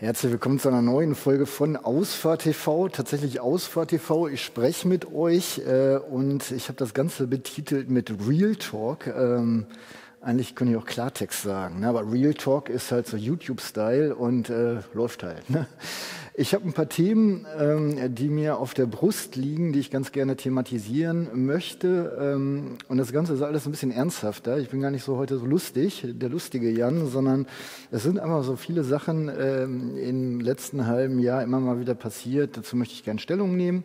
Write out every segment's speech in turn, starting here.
Herzlich willkommen zu einer neuen Folge von Ausfahrt TV. Tatsächlich Ausfahrt TV. Ich spreche mit euch äh, und ich habe das Ganze betitelt mit Real Talk. Ähm, eigentlich könnte ich auch Klartext sagen, ne? aber Real Talk ist halt so YouTube-Style und äh, läuft halt. Ne? Ich habe ein paar Themen, ähm, die mir auf der Brust liegen, die ich ganz gerne thematisieren möchte. Ähm, und das Ganze ist alles ein bisschen ernsthafter. Ich bin gar nicht so heute so lustig, der lustige Jan, sondern es sind einfach so viele Sachen ähm, im letzten halben Jahr immer mal wieder passiert. Dazu möchte ich gerne Stellung nehmen.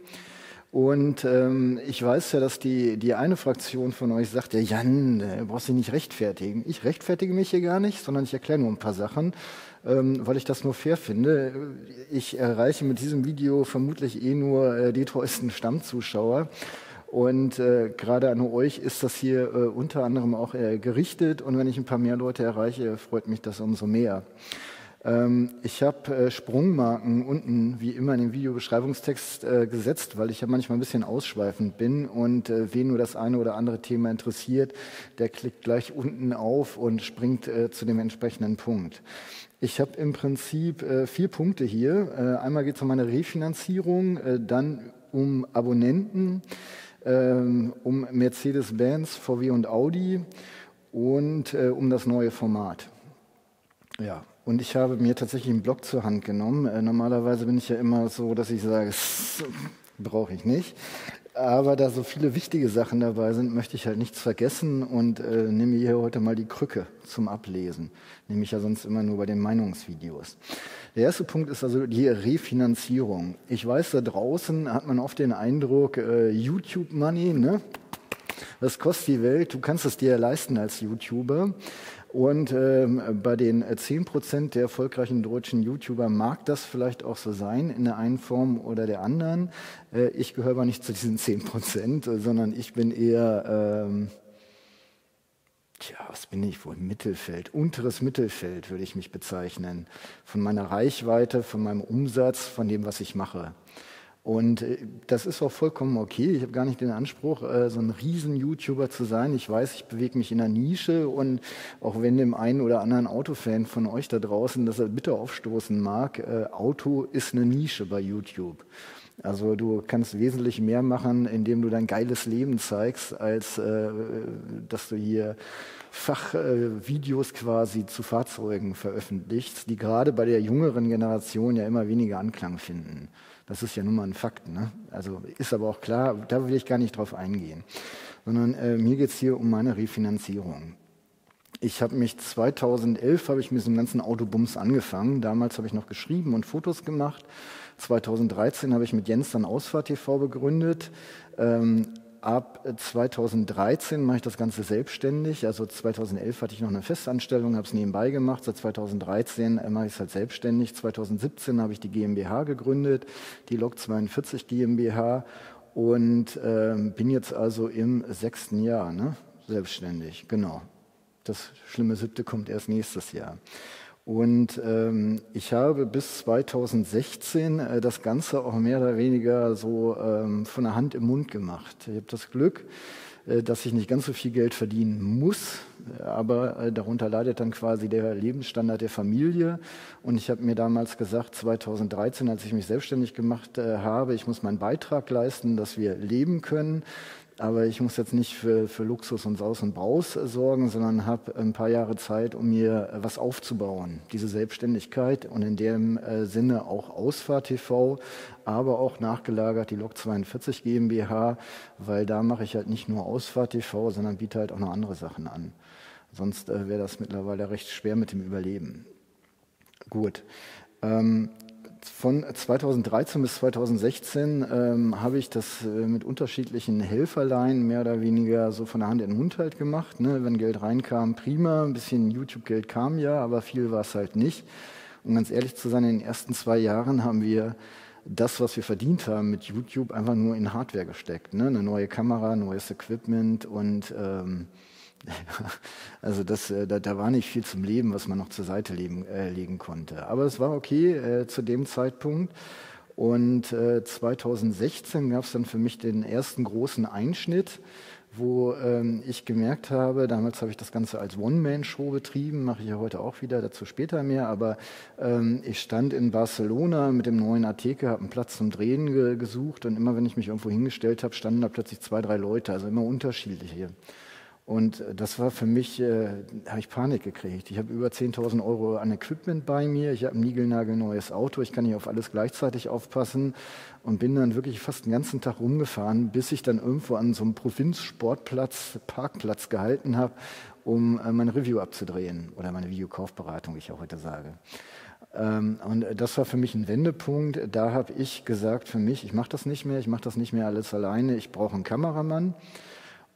Und ähm, ich weiß ja, dass die, die eine Fraktion von euch sagt, ja Jan, äh, brauchst dich nicht rechtfertigen. Ich rechtfertige mich hier gar nicht, sondern ich erkläre nur ein paar Sachen ähm, weil ich das nur fair finde. Ich erreiche mit diesem Video vermutlich eh nur äh, die treuesten Stammzuschauer. Und äh, gerade an euch ist das hier äh, unter anderem auch äh, gerichtet. Und wenn ich ein paar mehr Leute erreiche, freut mich das umso mehr. Ähm, ich habe äh, Sprungmarken unten, wie immer, in den Videobeschreibungstext äh, gesetzt, weil ich ja manchmal ein bisschen ausschweifend bin. Und äh, wen nur das eine oder andere Thema interessiert, der klickt gleich unten auf und springt zu dem entsprechenden Punkt. Ich habe im Prinzip vier Punkte hier. Einmal geht es um meine Refinanzierung, dann um Abonnenten, ähm, um Mercedes-Benz, VW und Audi und um das neue Format. Ja, und ich habe mir tatsächlich einen Blog zur Hand genommen. Äh, normalerweise bin ich ja immer so, dass ich sage, brauche ich nicht. Aber da so viele wichtige Sachen dabei sind, möchte ich halt nichts vergessen und äh, nehme hier heute mal die Krücke zum Ablesen. Nehme ich ja sonst immer nur bei den Meinungsvideos. Der erste Punkt ist also die Refinanzierung. Ich weiß, da draußen hat man oft den Eindruck, äh, YouTube-Money, ne? Das kostet die Welt, du kannst es dir leisten als YouTuber. Und ähm, bei den 10 Prozent der erfolgreichen deutschen YouTuber mag das vielleicht auch so sein, in der einen Form oder der anderen. Äh, ich gehöre aber nicht zu diesen 10 Prozent, sondern ich bin eher, ähm, tja, was bin ich wohl? Mittelfeld, unteres Mittelfeld würde ich mich bezeichnen. Von meiner Reichweite, von meinem Umsatz, von dem, was ich mache. Und äh, das ist auch vollkommen okay. Ich habe gar nicht den Anspruch, äh, so ein Riesen-YouTuber zu sein. Ich weiß, ich bewege mich in einer Nische und auch wenn dem einen oder anderen Autofan von euch da draußen das bitte aufstoßen mag, äh, Auto ist eine Nische bei YouTube. Also du kannst wesentlich mehr machen, indem du dein geiles Leben zeigst, als dass du hier Fachvideos quasi zu Fahrzeugen veröffentlichst, die gerade bei der jüngeren Generation ja immer weniger Anklang finden. Das ist ja nun mal ein Fakt. Ne? Also ist aber auch klar, da will ich gar nicht drauf eingehen. Sondern äh, mir geht es hier um meine Refinanzierung. Ich habe mich 2011 habe ich mit diesem ganzen Autobums angefangen. Damals habe ich noch geschrieben und Fotos gemacht. 2013 habe ich mit Jens dann Ausfahrt TV begründet. Ähm, ab 2013 mache ich das Ganze selbstständig. Also 2011 hatte ich noch eine Festanstellung, habe es nebenbei gemacht. Seit 2013 äh, mache ich es halt selbstständig. 2017 habe ich die GmbH gegründet, die Lok 42 GmbH und äh, bin jetzt also im sechsten Jahr ne? selbstständig. Genau. Das schlimme siebte kommt erst nächstes Jahr. Und ähm, ich habe bis 2016 äh, das Ganze auch mehr oder weniger so ähm, von der Hand im Mund gemacht. Ich habe das Glück, äh, dass ich nicht ganz so viel Geld verdienen muss, aber äh, darunter leidet dann quasi der Lebensstandard der Familie. Und ich habe mir damals gesagt, 2013, als ich mich selbstständig gemacht äh, habe, ich muss meinen Beitrag leisten, dass wir leben können. Aber ich muss jetzt nicht für, für Luxus und Saus und Braus sorgen, sondern habe ein paar Jahre Zeit, um mir was aufzubauen, diese Selbstständigkeit und in dem äh, Sinne auch Ausfahrt TV, aber auch nachgelagert die Lok 42 GmbH, weil da mache ich halt nicht nur Ausfahrt TV, sondern biete halt auch noch andere Sachen an. Sonst äh, wäre das mittlerweile recht schwer mit dem Überleben. Gut. Ähm, von 2013 bis 2016 ähm, habe ich das äh, mit unterschiedlichen Helferlein mehr oder weniger so von der Hand in den Mund halt gemacht. Ne? Wenn Geld reinkam, prima. Ein bisschen YouTube-Geld kam ja, aber viel war es halt nicht. Um ganz ehrlich zu sein, in den ersten zwei Jahren haben wir das, was wir verdient haben mit YouTube, einfach nur in Hardware gesteckt. Ne? Eine neue Kamera, neues Equipment und ähm, Also das, äh, da, da, war nicht viel zum Leben, was man noch zur Seite leben, äh, legen konnte. Aber es war okay äh, zu dem Zeitpunkt. Und äh, 2016 gab es dann für mich den ersten großen Einschnitt, wo ähm, ich gemerkt habe, damals habe ich das Ganze als One-Man-Show betrieben, mache ich ja heute auch wieder, dazu später mehr, aber ähm, ich stand in Barcelona mit dem neuen Atheke, habe einen Platz zum Drehen ge gesucht und immer wenn ich mich irgendwo hingestellt habe, standen da plötzlich zwei, drei Leute, also immer unterschiedliche. Und das war für mich, äh, habe ich Panik gekriegt. Ich habe über 10.000 Euro an Equipment bei mir. Ich habe ein niegelnagelneues Auto. Ich kann nicht auf alles gleichzeitig aufpassen und bin dann wirklich fast den ganzen Tag rumgefahren, bis ich dann irgendwo an so einem Provinzsportplatz, Parkplatz gehalten habe, um äh, meine Review abzudrehen oder meine Videokaufberatung, wie ich auch heute sage. Ähm, und das war für mich ein Wendepunkt. Da habe ich gesagt für mich, ich mache das nicht mehr, ich mache das nicht mehr alles alleine, ich brauche einen Kameramann.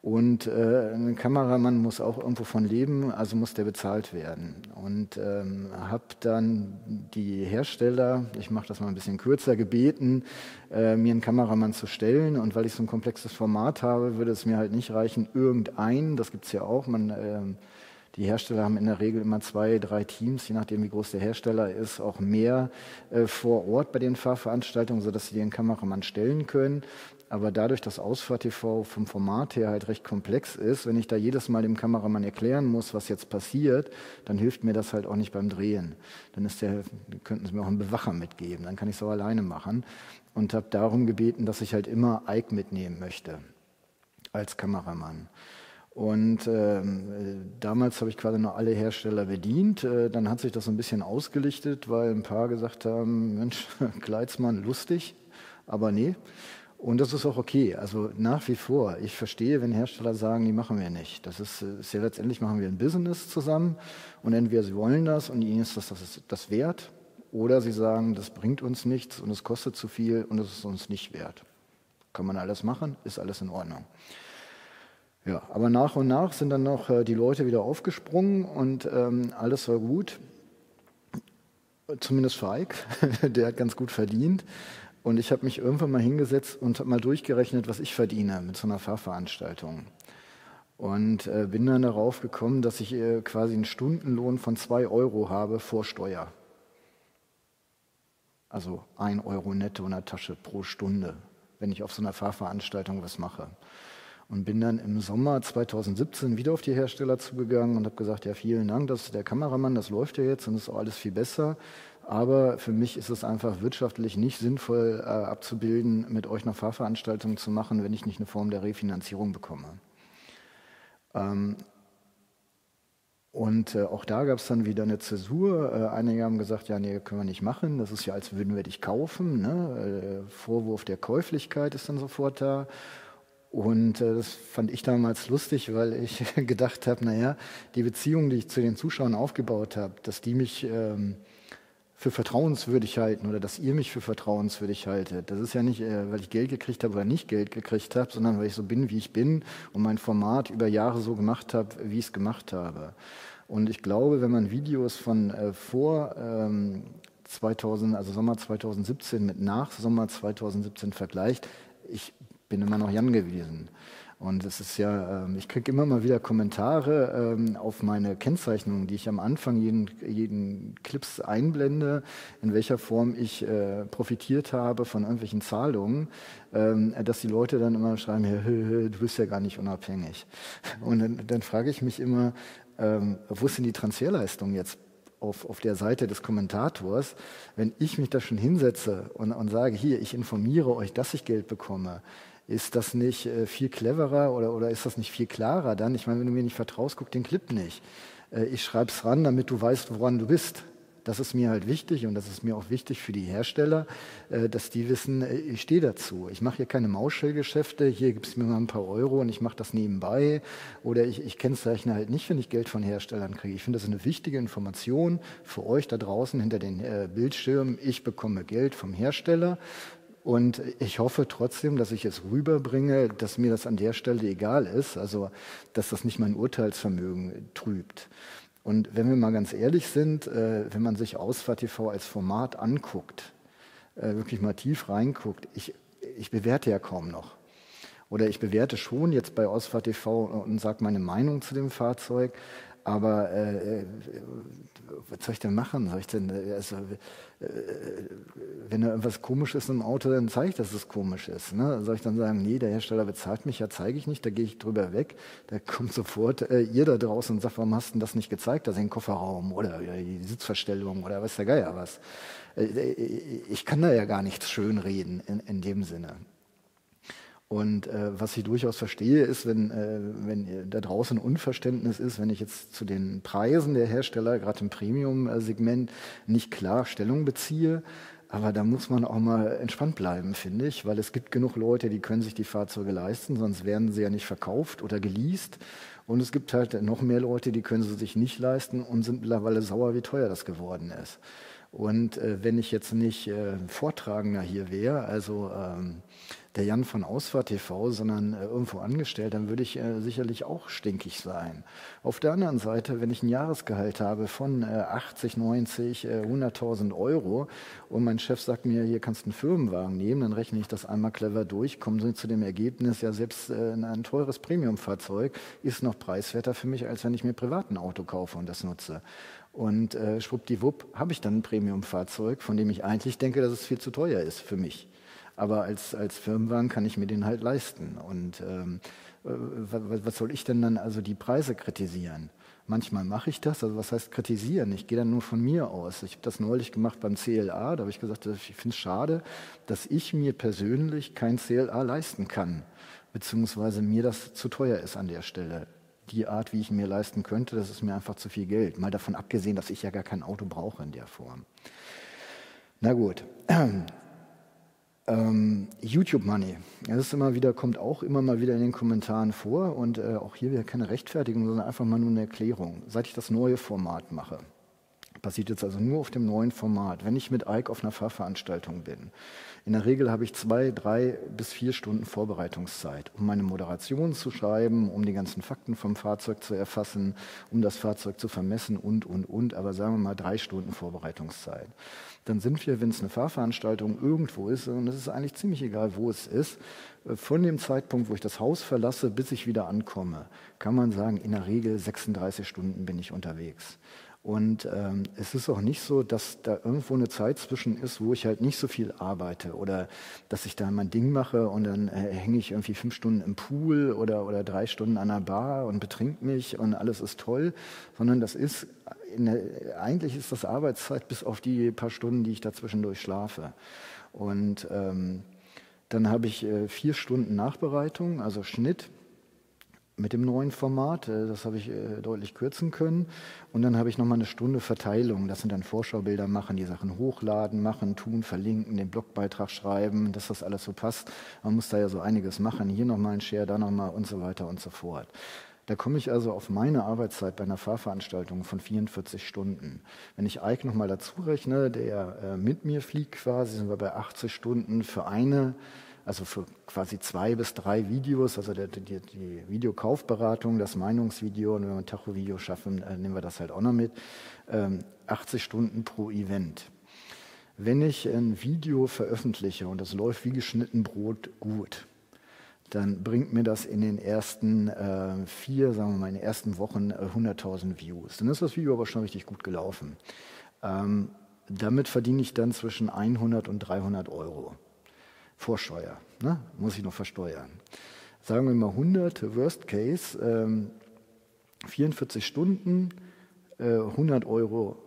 Und äh, ein Kameramann muss auch irgendwo von leben, also muss der bezahlt werden. Und ähm, habe dann die Hersteller, ich mache das mal ein bisschen kürzer, gebeten, äh, mir einen Kameramann zu stellen. Und weil ich so ein komplexes Format habe, würde es mir halt nicht reichen, irgendeinen, das gibt's ja auch, man... Äh, die Hersteller haben in der Regel immer zwei, drei Teams, je nachdem wie groß der Hersteller ist, auch mehr äh, vor Ort bei den Fahrveranstaltungen, sodass sie den Kameramann stellen können. Aber dadurch, dass Ausfahr-TV vom Format her halt recht komplex ist, wenn ich da jedes Mal dem Kameramann erklären muss, was jetzt passiert, dann hilft mir das halt auch nicht beim Drehen. Dann ist der, könnten sie mir auch einen Bewacher mitgeben, dann kann ich es auch alleine machen. Und habe darum gebeten, dass ich halt immer Ike mitnehmen möchte als Kameramann. Und ähm, damals habe ich quasi noch alle Hersteller bedient. Äh, dann hat sich das so ein bisschen ausgelichtet, weil ein paar gesagt haben, Mensch, Kleidsmann, lustig, aber nee. Und das ist auch okay. Also nach wie vor, ich verstehe, wenn Hersteller sagen, die machen wir nicht. Das ist, ist ja letztendlich machen wir ein Business zusammen und entweder sie wollen das und ihnen ist das, das, ist das wert oder sie sagen, das bringt uns nichts und es kostet zu viel und es ist uns nicht wert. Kann man alles machen, ist alles in Ordnung. Ja, aber nach und nach sind dann noch äh, die Leute wieder aufgesprungen und ähm, alles war gut. Zumindest Feig, der hat ganz gut verdient. Und ich habe mich irgendwann mal hingesetzt und habe mal durchgerechnet, was ich verdiene mit so einer Fahrveranstaltung. Und äh, bin dann darauf gekommen, dass ich äh, quasi einen Stundenlohn von zwei Euro habe vor Steuer. Also ein Euro netto in der Tasche pro Stunde, wenn ich auf so einer Fahrveranstaltung was mache. Und bin dann im Sommer 2017 wieder auf die Hersteller zugegangen und habe gesagt, ja, vielen Dank, das ist der Kameramann, das läuft ja jetzt und ist auch alles viel besser. Aber für mich ist es einfach wirtschaftlich nicht sinnvoll äh, abzubilden, mit euch eine Fahrveranstaltung zu machen, wenn ich nicht eine Form der Refinanzierung bekomme. Ähm, und äh, auch da gab es dann wieder eine Zäsur. Äh, einige haben gesagt, ja, nee, können wir nicht machen. Das ist ja, als würden wir dich kaufen. Ne? Äh, Vorwurf der Käuflichkeit ist dann sofort da. Und äh, das fand ich damals lustig, weil ich gedacht habe, naja, die Beziehung, die ich zu den Zuschauern aufgebaut habe, dass die mich... Ähm, für vertrauenswürdig halten oder dass ihr mich für vertrauenswürdig haltet. Das ist ja nicht, äh, weil ich Geld gekriegt habe oder nicht Geld gekriegt habe, sondern weil ich so bin, wie ich bin und mein Format über Jahre so gemacht habe, wie ich es gemacht habe. Und ich glaube, wenn man Videos von äh, vor ähm, 2000, also Sommer 2017 mit nach Sommer 2017 vergleicht, ich bin immer noch Jan gewesen. Und es ist ja, ähm, ich kriege immer mal wieder Kommentare ähm, auf meine Kennzeichnung, die ich am Anfang jeden, jeden Clips einblende, in welcher Form ich äh, profitiert habe von irgendwelchen Zahlungen, ähm, dass die Leute dann immer schreiben, du bist ja gar nicht unabhängig. Und dann, dann frage ich mich immer, wo sind die Transferleistungen jetzt auf, auf der Seite des Kommentators, wenn ich mich da schon hinsetze und, und sage, hier, ich informiere euch, dass ich Geld bekomme, ist das nicht äh, viel cleverer oder, oder ist das nicht viel klarer dann? Ich meine, wenn du mir nicht vertraust, guck den Clip nicht. Äh, ich schreibe es ran, damit du weißt, woran du bist. Das ist mir halt wichtig und das ist mir auch wichtig für die Hersteller, äh, dass die wissen, ich stehe dazu. Ich mache hier keine Mauschellgeschäfte, hier gibt es mir mal ein paar Euro und ich mache das nebenbei oder ich, ich kennzeichne halt nicht, wenn ich Geld von Herstellern kriege. Ich finde das eine wichtige Information für euch da draußen hinter den Bildschirmen. Ich bekomme Geld vom Hersteller und ich hoffe trotzdem, dass ich es rüberbringe, dass mir das an der Stelle egal ist, also dass das nicht mein Urteilsvermögen trübt. Und wenn wir mal ganz ehrlich sind, äh, wenn man sich Ausfahrt TV als Format anguckt, äh, wirklich mal tief reinguckt, ich, ich bewerte ja kaum noch. Oder ich bewerte schon jetzt bei Ausfahrt TV und sage meine Meinung zu dem Fahrzeug, Aber äh, äh, was soll ich denn machen? Soll ich denn, äh, also, äh, wenn da irgendwas komisch ist im Auto, dann zeige ich, dass es komisch ist. Ne? Soll ich dann sagen, nee, der Hersteller bezahlt mich, ja, zeige ich nicht, da gehe ich drüber weg. Da kommt sofort äh, ihr da draußen und sagt, warum hast du das nicht gezeigt? Da sind Kofferraum oder die Sitzverstellung oder was der Geier was. Äh, ich kann da ja gar nichts schönreden in, in dem Sinne. Und äh, was ich durchaus verstehe, ist, wenn, äh, wenn da draußen Unverständnis ist, wenn ich jetzt zu den Preisen der Hersteller, gerade im Premium-Segment, nicht klar Stellung beziehe. Aber da muss man auch mal entspannt bleiben, finde ich, weil es gibt genug Leute, die können sich die Fahrzeuge leisten, sonst werden sie ja nicht verkauft oder geleast. Und es gibt halt noch mehr Leute, die können sie sich nicht leisten und sind mittlerweile sauer, wie teuer das geworden ist. Und äh, wenn ich jetzt nicht äh, Vortragender hier wäre, also ähm, der Jan von Ausfahrt TV, sondern äh, irgendwo angestellt, dann würde ich äh, sicherlich auch stinkig sein. Auf der anderen Seite, wenn ich ein Jahresgehalt habe von äh, 80, 90, 100.000 Euro und mein Chef sagt mir, hier kannst du einen Firmenwagen nehmen, dann rechne ich das einmal clever durch, komme so zu dem Ergebnis, ja selbst äh, ein teures Premiumfahrzeug ist noch preiswerter für mich, als wenn ich mir privat ein Auto kaufe und das nutze. Und äh, schwuppdiwupp habe ich dann ein Premiumfahrzeug, von dem ich eigentlich denke, dass es viel zu teuer ist für mich. Aber als, als Firmenwagen kann ich mir den halt leisten. Und ähm, äh, was soll ich denn dann also die Preise kritisieren? Manchmal mache ich das, also was heißt kritisieren? Ich gehe dann nur von mir aus. Ich habe das neulich gemacht beim CLA, da habe ich gesagt, ich finde es schade, dass ich mir persönlich kein CLA leisten kann, beziehungsweise mir das zu teuer ist an der Stelle die Art, wie ich mir leisten könnte, das ist mir einfach zu viel Geld. Mal davon abgesehen, dass ich ja gar kein Auto brauche in der Form. Na gut. Ähm, YouTube Money. Das ist immer wieder, kommt auch immer mal wieder in den Kommentaren vor und äh, auch hier wieder keine Rechtfertigung, sondern einfach mal nur eine Erklärung. Seit ich das neue Format mache, passiert jetzt also nur auf dem neuen Format, wenn ich mit Ike auf einer Fahrveranstaltung bin, in der Regel habe ich zwei, drei bis vier Stunden Vorbereitungszeit, um meine Moderation zu schreiben, um die ganzen Fakten vom Fahrzeug zu erfassen, um das Fahrzeug zu vermessen und, und, und. Aber sagen wir mal drei Stunden Vorbereitungszeit. Dann sind wir, wenn es eine Fahrveranstaltung irgendwo ist, und es ist eigentlich ziemlich egal, wo es ist, von dem Zeitpunkt, wo ich das Haus verlasse, bis ich wieder ankomme, kann man sagen, in der Regel 36 Stunden bin ich unterwegs. Und ähm, es ist auch nicht so, dass da irgendwo eine Zeit zwischen ist, wo ich halt nicht so viel arbeite oder dass ich da mein Ding mache und dann äh, hänge ich irgendwie fünf Stunden im Pool oder, oder drei Stunden an der Bar und betrink mich und alles ist toll, sondern das ist, der, eigentlich ist das Arbeitszeit bis auf die paar Stunden, die ich dazwischendurch schlafe. Und ähm, dann habe ich äh, vier Stunden Nachbereitung, also Schnitt mit dem neuen Format. Äh, das habe ich äh, deutlich kürzen können. Und dann habe ich nochmal eine Stunde Verteilung. Das sind dann Vorschaubilder machen, die Sachen hochladen, machen, tun, verlinken, den Blogbeitrag schreiben, dass das alles so passt. Man muss da ja so einiges machen. Hier nochmal ein Share, da nochmal und so weiter und so fort. Da komme ich also auf meine Arbeitszeit bei einer Fahrveranstaltung von 44 Stunden. Wenn ich Ike nochmal dazu rechne, der äh, mit mir fliegt quasi, sind wir bei 80 Stunden für eine also für quasi zwei bis drei Videos, also die, die, die Videokaufberatung, das Meinungsvideo und wenn wir ein Tachovideo schaffen, äh, nehmen wir das halt auch noch mit, ähm, 80 Stunden pro Event. Wenn ich ein Video veröffentliche und das läuft wie geschnitten Brot gut, dann bringt mir das in den ersten äh, vier, sagen wir mal, in den ersten Wochen äh, 100.000 Views. Dann ist das Video aber schon richtig gut gelaufen. Ähm, damit verdiene ich dann zwischen 100 und 300 Euro. Vorsteuer, ne? muss ich noch versteuern. Sagen wir mal 100, Worst Case, ähm, 44 Stunden, äh, 100 Euro,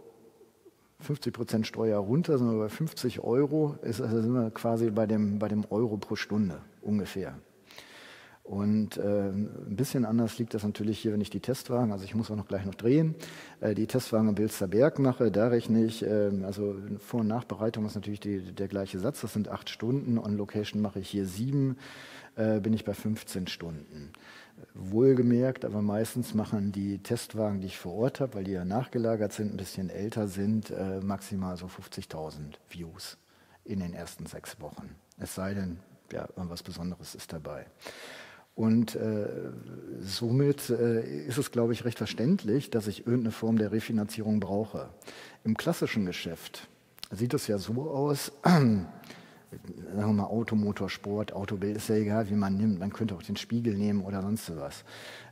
50 Prozent Steuer runter, sind wir bei 50 Euro, ist, also sind wir quasi bei dem, bei dem Euro pro Stunde ungefähr. Und äh, ein bisschen anders liegt das natürlich hier, wenn ich die Testwagen, also ich muss auch noch gleich noch drehen, äh, die Testwagen im Bilster Berg mache, da rechne ich, äh, also Vor- und Nachbereitung ist natürlich die, der gleiche Satz, das sind acht Stunden, on Location mache ich hier sieben, äh, bin ich bei 15 Stunden. Wohlgemerkt, aber meistens machen die Testwagen, die ich vor Ort habe, weil die ja nachgelagert sind, ein bisschen älter sind, äh, maximal so 50.000 Views in den ersten sechs Wochen. Es sei denn, ja, irgendwas Besonderes ist dabei. Und äh, somit äh, ist es, glaube ich, recht verständlich, dass ich irgendeine Form der Refinanzierung brauche. Im klassischen Geschäft sieht es ja so aus, sagen wir mal Automotorsport, Autobild, ist ja egal, wie man nimmt. Man könnte auch den Spiegel nehmen oder sonst was.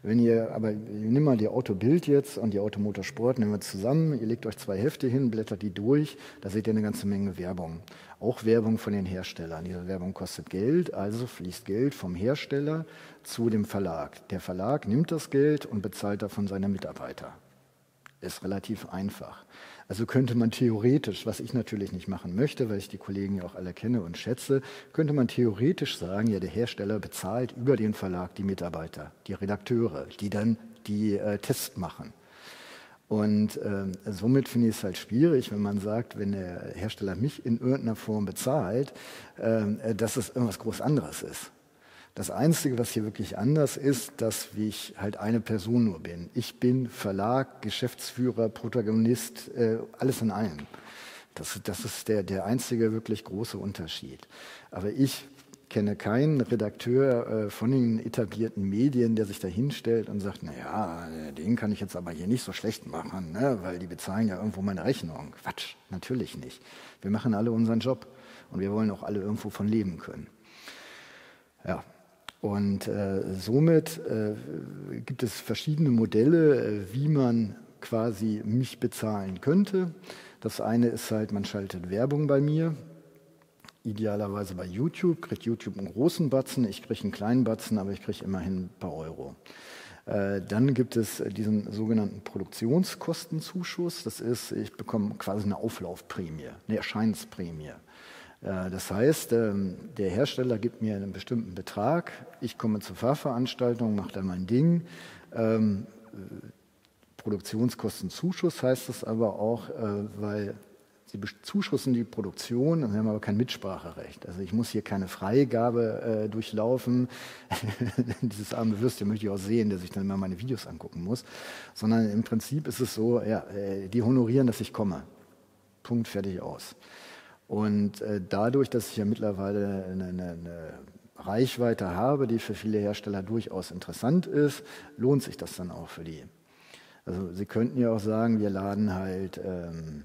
Wenn ihr, aber nimm mal die Autobild jetzt und die Automotorsport, nehmen wir zusammen, ihr legt euch zwei Hefte hin, blättert die durch, da seht ihr eine ganze Menge Werbung. Auch Werbung von den Herstellern. Diese Werbung kostet Geld, also fließt Geld vom Hersteller zu dem Verlag. Der Verlag nimmt das Geld und bezahlt davon seine Mitarbeiter. Ist relativ einfach. Also könnte man theoretisch, was ich natürlich nicht machen möchte, weil ich die Kollegen ja auch alle kenne und schätze, könnte man theoretisch sagen, ja, der Hersteller bezahlt über den Verlag die Mitarbeiter, die Redakteure, die dann die äh, Tests machen. Und äh, somit finde ich es halt schwierig, wenn man sagt, wenn der Hersteller mich in irgendeiner Form bezahlt, äh, dass es irgendwas groß anderes ist. Das Einzige, was hier wirklich anders ist, dass ich halt eine Person nur bin. Ich bin Verlag, Geschäftsführer, Protagonist, äh, alles in einem. Das, das ist der, der einzige wirklich große Unterschied. Aber ich kenne keinen Redakteur äh, von den etablierten Medien, der sich da hinstellt und sagt, naja, den kann ich jetzt aber hier nicht so schlecht machen, ne, weil die bezahlen ja irgendwo meine Rechnung. Quatsch, natürlich nicht. Wir machen alle unseren Job und wir wollen auch alle irgendwo von leben können. Ja, und äh, somit äh, gibt es verschiedene Modelle, äh, wie man quasi mich bezahlen könnte. Das eine ist halt, man schaltet Werbung bei mir, idealerweise bei YouTube, kriegt YouTube einen großen Batzen, ich kriege einen kleinen Batzen, aber ich kriege immerhin ein paar Euro. Äh, dann gibt es diesen sogenannten Produktionskostenzuschuss. Das ist, ich bekomme quasi eine Auflaufprämie, eine Erscheinsprämie. Äh, das heißt, ähm, der Hersteller gibt mir einen bestimmten Betrag, ich komme zur Fahrveranstaltung, mache da mein Ding. Ähm, Produktionskostenzuschuss heißt es aber auch, äh, weil sie zuschussen die Produktion und haben aber kein Mitspracherecht. Also ich muss hier keine Freigabe äh, durchlaufen. Dieses arme Würstchen möchte ich auch sehen, der sich dann immer meine Videos angucken muss. Sondern im Prinzip ist es so, ja, die honorieren, dass ich komme. Punkt, fertig, aus. Und äh, dadurch, dass ich ja mittlerweile eine, eine, eine, Reichweite habe, die für viele Hersteller durchaus interessant ist, lohnt sich das dann auch für die. Also Sie könnten ja auch sagen, wir laden halt ähm,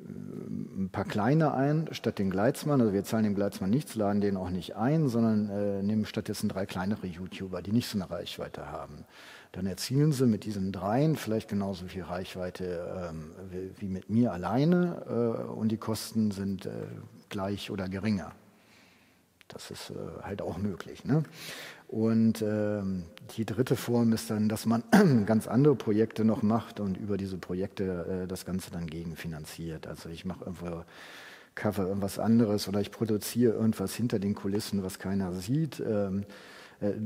ein paar kleine ein statt den Gleitzmann. Also wir zahlen dem Gleitzmann nichts, laden den auch nicht ein, sondern äh, nehmen stattdessen drei kleinere YouTuber, die nicht so eine Reichweite haben dann erzielen sie mit diesen dreien vielleicht genauso viel Reichweite ähm, wie, mit mir alleine äh, und die Kosten sind äh, gleich oder geringer. Das ist äh, halt auch möglich. Ne? Und ähm, die dritte Form ist dann, dass man ganz andere Projekte noch macht und über diese Projekte äh, das Ganze dann gegenfinanziert. Also ich mache irgendwo Cover irgendwas anderes oder ich produziere irgendwas hinter den Kulissen, was keiner sieht. Ähm, äh,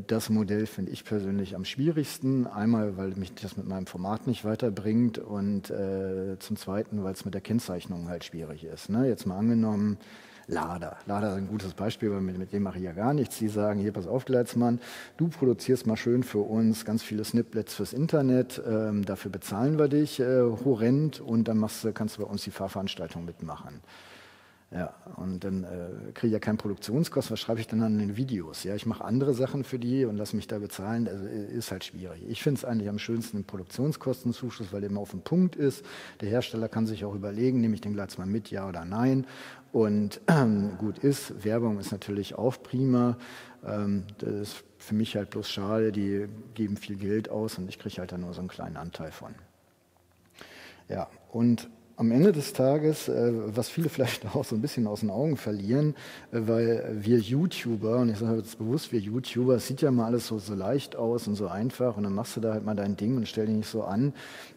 das Modell finde ich persönlich am schwierigsten. Einmal, weil mich das mit meinem Format nicht weiterbringt und äh, zum Zweiten, weil es mit der Kennzeichnung halt schwierig ist. Ne? Jetzt mal angenommen, Lader. Lader ist ein gutes Beispiel, weil mit, mit dem mache ich ja gar nichts. Die sagen, hier, pass auf, Gleitzmann, du produzierst mal schön für uns ganz viele Snippets fürs Internet, ähm, dafür bezahlen wir dich äh, horrend und dann machst, kannst du bei uns die Fahrveranstaltung mitmachen. Ja, und dann äh, kriege ich ja keinen Produktionskosten, was schreibe ich dann an den Videos? Ja, ich mache andere Sachen für die und lasse mich da bezahlen, also ist halt schwierig. Ich finde es eigentlich am schönsten einen Produktionskostenzuschuss, weil der immer auf dem Punkt ist. Der Hersteller kann sich auch überlegen, nehme ich den Glatz mal mit, ja oder nein. Und ähm, gut ist, Werbung ist natürlich auch prima. Ähm, das ist für mich halt bloß schade, die geben viel Geld aus und ich kriege halt da nur so einen kleinen Anteil von. Ja, und am Ende des Tages, äh, was viele vielleicht auch so ein bisschen aus den Augen verlieren, äh, weil wir YouTuber, und ich sage jetzt bewusst wir YouTuber, es sieht ja mal alles so, so leicht aus und so einfach und dann machst du da halt mal dein Ding und stell dich nicht so an.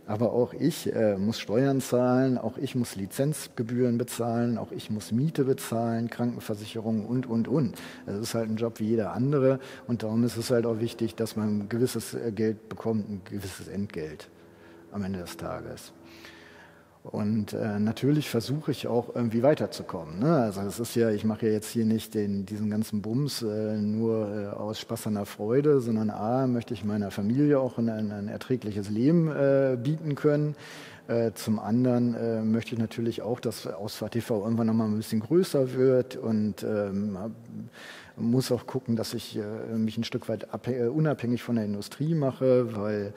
Aber auch ich äh, muss Steuern zahlen, auch ich muss Lizenzgebühren bezahlen, auch ich muss Miete bezahlen, Krankenversicherung und, und, und. Es ist halt ein Job wie jeder andere und darum ist es halt auch wichtig, dass man ein gewisses äh, Geld bekommt, ein gewisses Entgelt am Ende des Tages. Und äh, natürlich versuche ich auch irgendwie weiterzukommen. Ne? Also es ist ja, ich mache ja jetzt hier nicht den, diesen ganzen Bums äh, nur äh, aus Spaß an der Freude, sondern A, möchte ich meiner Familie auch ein, ein erträgliches Leben äh, bieten können. Äh, zum anderen äh, möchte ich natürlich auch, dass Ausfahrt TV irgendwann nochmal ein bisschen größer wird und ähm, muss auch gucken, dass ich äh, mich ein Stück weit äh, unabhängig von der Industrie mache, weil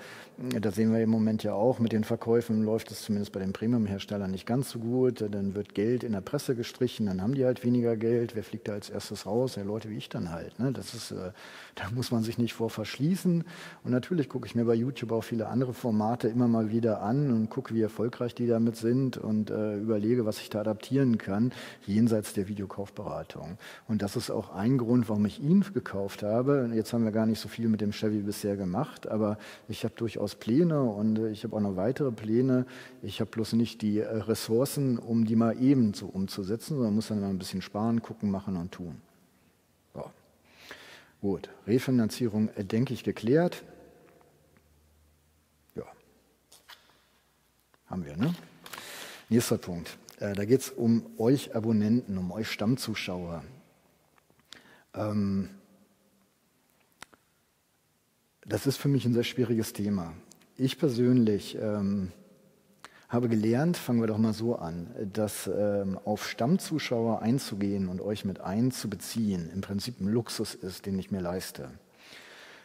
äh, da sehen wir im Moment ja auch, mit den Verkäufen läuft es zumindest bei den Premium-Herstellern nicht ganz so gut. Dann wird Geld in der Presse gestrichen, dann haben die halt weniger Geld. Wer fliegt da als erstes raus? Ja, Leute wie ich dann halt. Ne? Das ist, da muss man sich nicht vor verschließen. Und natürlich gucke ich mir bei YouTube auch viele andere Formate immer mal wieder an und gucke, wie erfolgreich die damit sind und äh, überlege, was ich da adaptieren kann, jenseits der Videokaufberatung. Und das ist auch ein Grund, warum ich ihn gekauft habe. Jetzt haben wir gar nicht so viel mit dem Chevy bisher gemacht, aber ich habe durchaus Pläne und ich habe auch noch weitere Pläne. Ich habe bloß nicht die äh, Ressourcen, um die mal eben so umzusetzen, sondern muss dann mal ein bisschen sparen, gucken, machen und tun. So. Gut, Refinanzierung, äh, denke ich, geklärt. Ja, haben wir, ne? Nächster Punkt. Äh, da geht es um euch Abonnenten, um euch Stammzuschauer. Ähm, das ist für mich ein sehr schwieriges Thema. Ich persönlich ähm, habe gelernt, fangen wir doch mal so an, dass ähm, auf Stammzuschauer einzugehen und euch mit einzubeziehen im Prinzip ein Luxus ist, den ich mir leiste.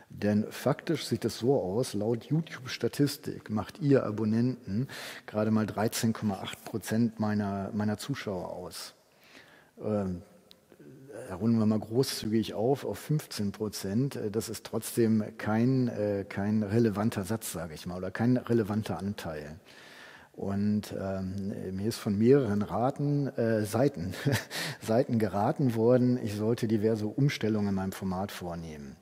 Denn faktisch sieht es so aus, laut YouTube-Statistik macht ihr Abonnenten gerade mal 13,8 Prozent meiner, meiner Zuschauer aus. Ähm, runden wir mal großzügig auf auf 15 Prozent. Das ist trotzdem kein, äh, kein relevanter Satz, sage ich mal, oder kein relevanter Anteil. Und ähm, mir ist von mehreren Raten, äh, Seiten, Seiten geraten worden, ich sollte diverse Umstellungen in meinem Format vornehmen.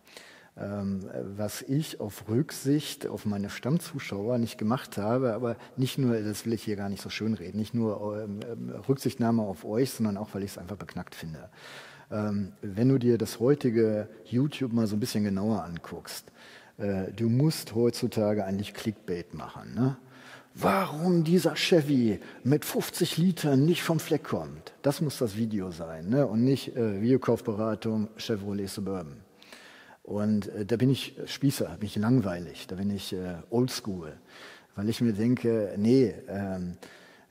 Ähm, was ich auf Rücksicht auf meine Stammzuschauer nicht gemacht habe, aber nicht nur, das will ich hier gar nicht so schön reden, nicht nur ähm, Rücksichtnahme auf euch, sondern auch, weil ich es einfach beknackt finde. Ähm, wenn du dir das heutige YouTube mal so ein bisschen genauer anguckst, äh, du musst heutzutage eigentlich Clickbait machen. Ne? Warum dieser Chevy mit 50 Litern nicht vom Fleck kommt, das muss das Video sein ne? und nicht äh, Videokaufberatung Chevrolet Suburban. Und äh, da bin ich Spießer, bin ich langweilig, da bin ich äh, oldschool, weil ich mir denke, nee, ähm,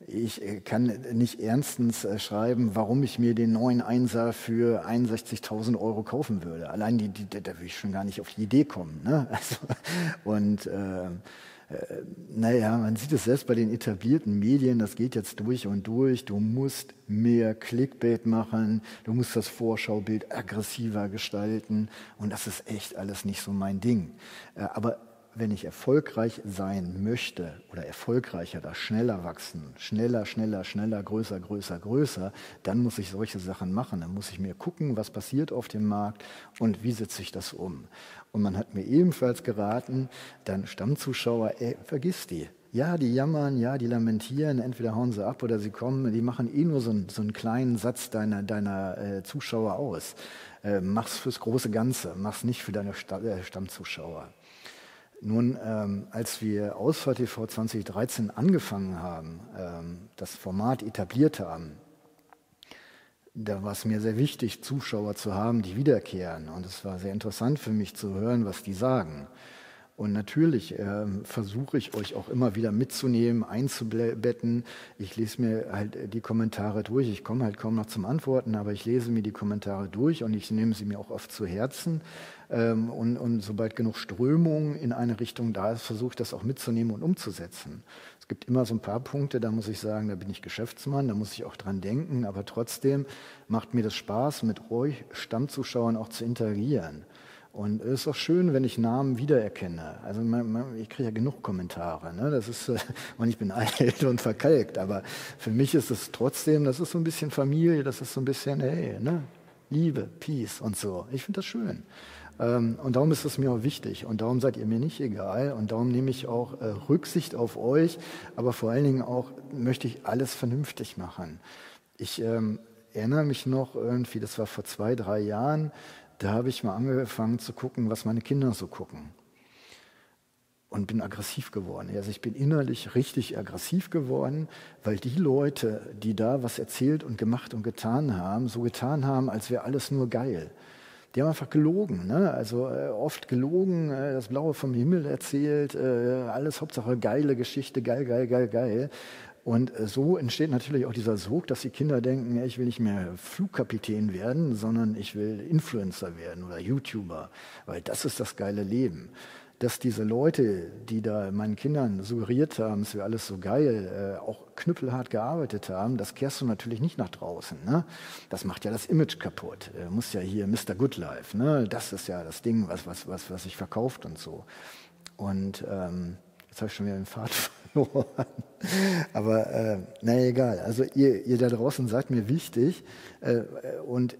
ich äh, kann nicht ernstens äh, schreiben, warum ich mir den neuen Einser für 61.000 Euro kaufen würde. Allein die, die, da würde ich schon gar nicht auf die Idee kommen. Ne? Also, und äh, äh, naja, man sieht es selbst bei den etablierten Medien, das geht jetzt durch und durch. Du musst mehr Clickbait machen, du musst das Vorschaubild aggressiver gestalten und das ist echt alles nicht so mein Ding. Äh, aber wenn ich erfolgreich sein möchte oder erfolgreicher, da schneller wachsen, schneller, schneller, schneller, größer, größer, größer, dann muss ich solche Sachen machen. Dann muss ich mir gucken, was passiert auf dem Markt und wie setze ich das um. Und man hat mir ebenfalls geraten, dann Stammzuschauer, ey, vergiss die. Ja, die jammern, ja, die lamentieren, entweder hauen sie ab oder sie kommen, die machen eh nur so, einen, so einen kleinen Satz deiner, deiner äh, Zuschauer aus. Äh, mach's fürs große Ganze, mach's nicht für deine äh, Stammzuschauer. Nun, ähm, als wir Ausfahrt TV 2013 angefangen haben, ähm, das Format etabliert haben, da war es mir sehr wichtig, Zuschauer zu haben, die wiederkehren. Und es war sehr interessant für mich zu hören, was die sagen. Und natürlich äh, versuche ich euch auch immer wieder mitzunehmen, einzubetten. Ich lese mir halt die Kommentare durch. Ich komme halt kaum noch zum Antworten, aber ich lese mir die Kommentare durch und ich nehme sie mir auch oft zu Herzen. Ähm, und, und sobald genug Strömung in eine Richtung da ist, versuche ich das auch mitzunehmen und umzusetzen. Es gibt immer so ein paar Punkte, da muss ich sagen, da bin ich Geschäftsmann, da muss ich auch dran denken, aber trotzdem macht mir das Spaß, mit euch Stammzuschauern auch zu interagieren. Und es ist auch schön, wenn ich Namen wiedererkenne. Also man, man, ich kriege ja genug Kommentare. Ne? Das ist, und ich bin alt und verkalkt, aber für mich ist es trotzdem, das ist so ein bisschen Familie, das ist so ein bisschen, hey, ne? Liebe, Peace und so. Ich finde das schön. Ähm, und darum ist es mir auch wichtig und darum seid ihr mir nicht egal und darum nehme ich auch äh, Rücksicht auf euch, aber vor allen Dingen auch möchte ich alles vernünftig machen. Ich ähm, erinnere mich noch irgendwie, das war vor zwei, drei Jahren, da habe ich mal angefangen zu gucken, was meine Kinder so gucken. Und bin aggressiv geworden. Also ich bin innerlich richtig aggressiv geworden, weil die Leute, die da was erzählt und gemacht und getan haben, so getan haben, als wäre alles nur geil. Die haben einfach gelogen, ne? also äh, oft gelogen, äh, das Blaue vom Himmel erzählt, äh, alles Hauptsache geile Geschichte, geil, geil, geil, geil. Und äh, so entsteht natürlich auch dieser Sog, dass die Kinder denken, ich will nicht mehr Flugkapitän werden, sondern ich will Influencer werden oder YouTuber, weil das ist das geile Leben. Dass diese Leute, die da meinen Kindern suggeriert haben, es wäre alles so geil, äh, auch knüppelhart gearbeitet haben, das kehrst du natürlich nicht nach draußen. Ne? Das macht ja das Image kaputt. Du musst ja hier Mr. Good Life, ne? das ist ja das Ding, was, was, was, was sich verkauft und so. Und ähm, jetzt habe ich schon wieder den Pfad verloren. Aber äh, naja, egal. Also ihr, ihr da draußen seid mir wichtig. Äh, und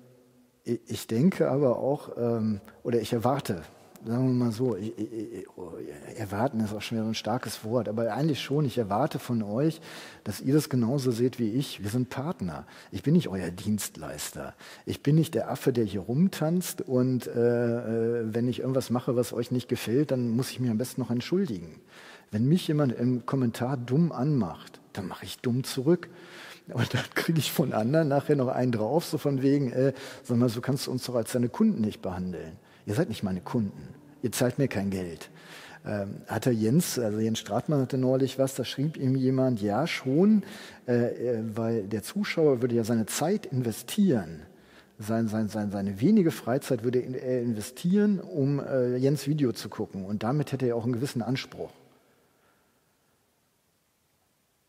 ich denke aber auch, ähm, oder ich erwarte, sagen wir mal so, ich, ich, oh, erwarten ist auch schon wieder ein starkes Wort, aber eigentlich schon, ich erwarte von euch, dass ihr das genauso seht wie ich. Wir sind Partner. Ich bin nicht euer Dienstleister. Ich bin nicht der Affe, der hier rumtanzt und äh, äh wenn ich irgendwas mache, was euch nicht gefällt, dann muss ich mich am besten noch entschuldigen. Wenn mich jemand im Kommentar dumm anmacht, dann mache ich dumm zurück. Und dann kriege ich von anderen nachher noch einen drauf, so von wegen, äh, sag mal, so kannst du uns doch als deine Kunden nicht behandeln. Ihr seid nicht meine Kunden. Ihr zahlt mir kein Geld. Ähm, hatte Jens, also Jens Stratmann hatte neulich was, da schrieb ihm jemand, ja schon, äh, äh weil der Zuschauer würde ja seine Zeit investieren. Sein, sein, sein, seine wenige Freizeit würde er investieren, um äh, Jens Video zu gucken. Und damit hätte er auch einen gewissen Anspruch.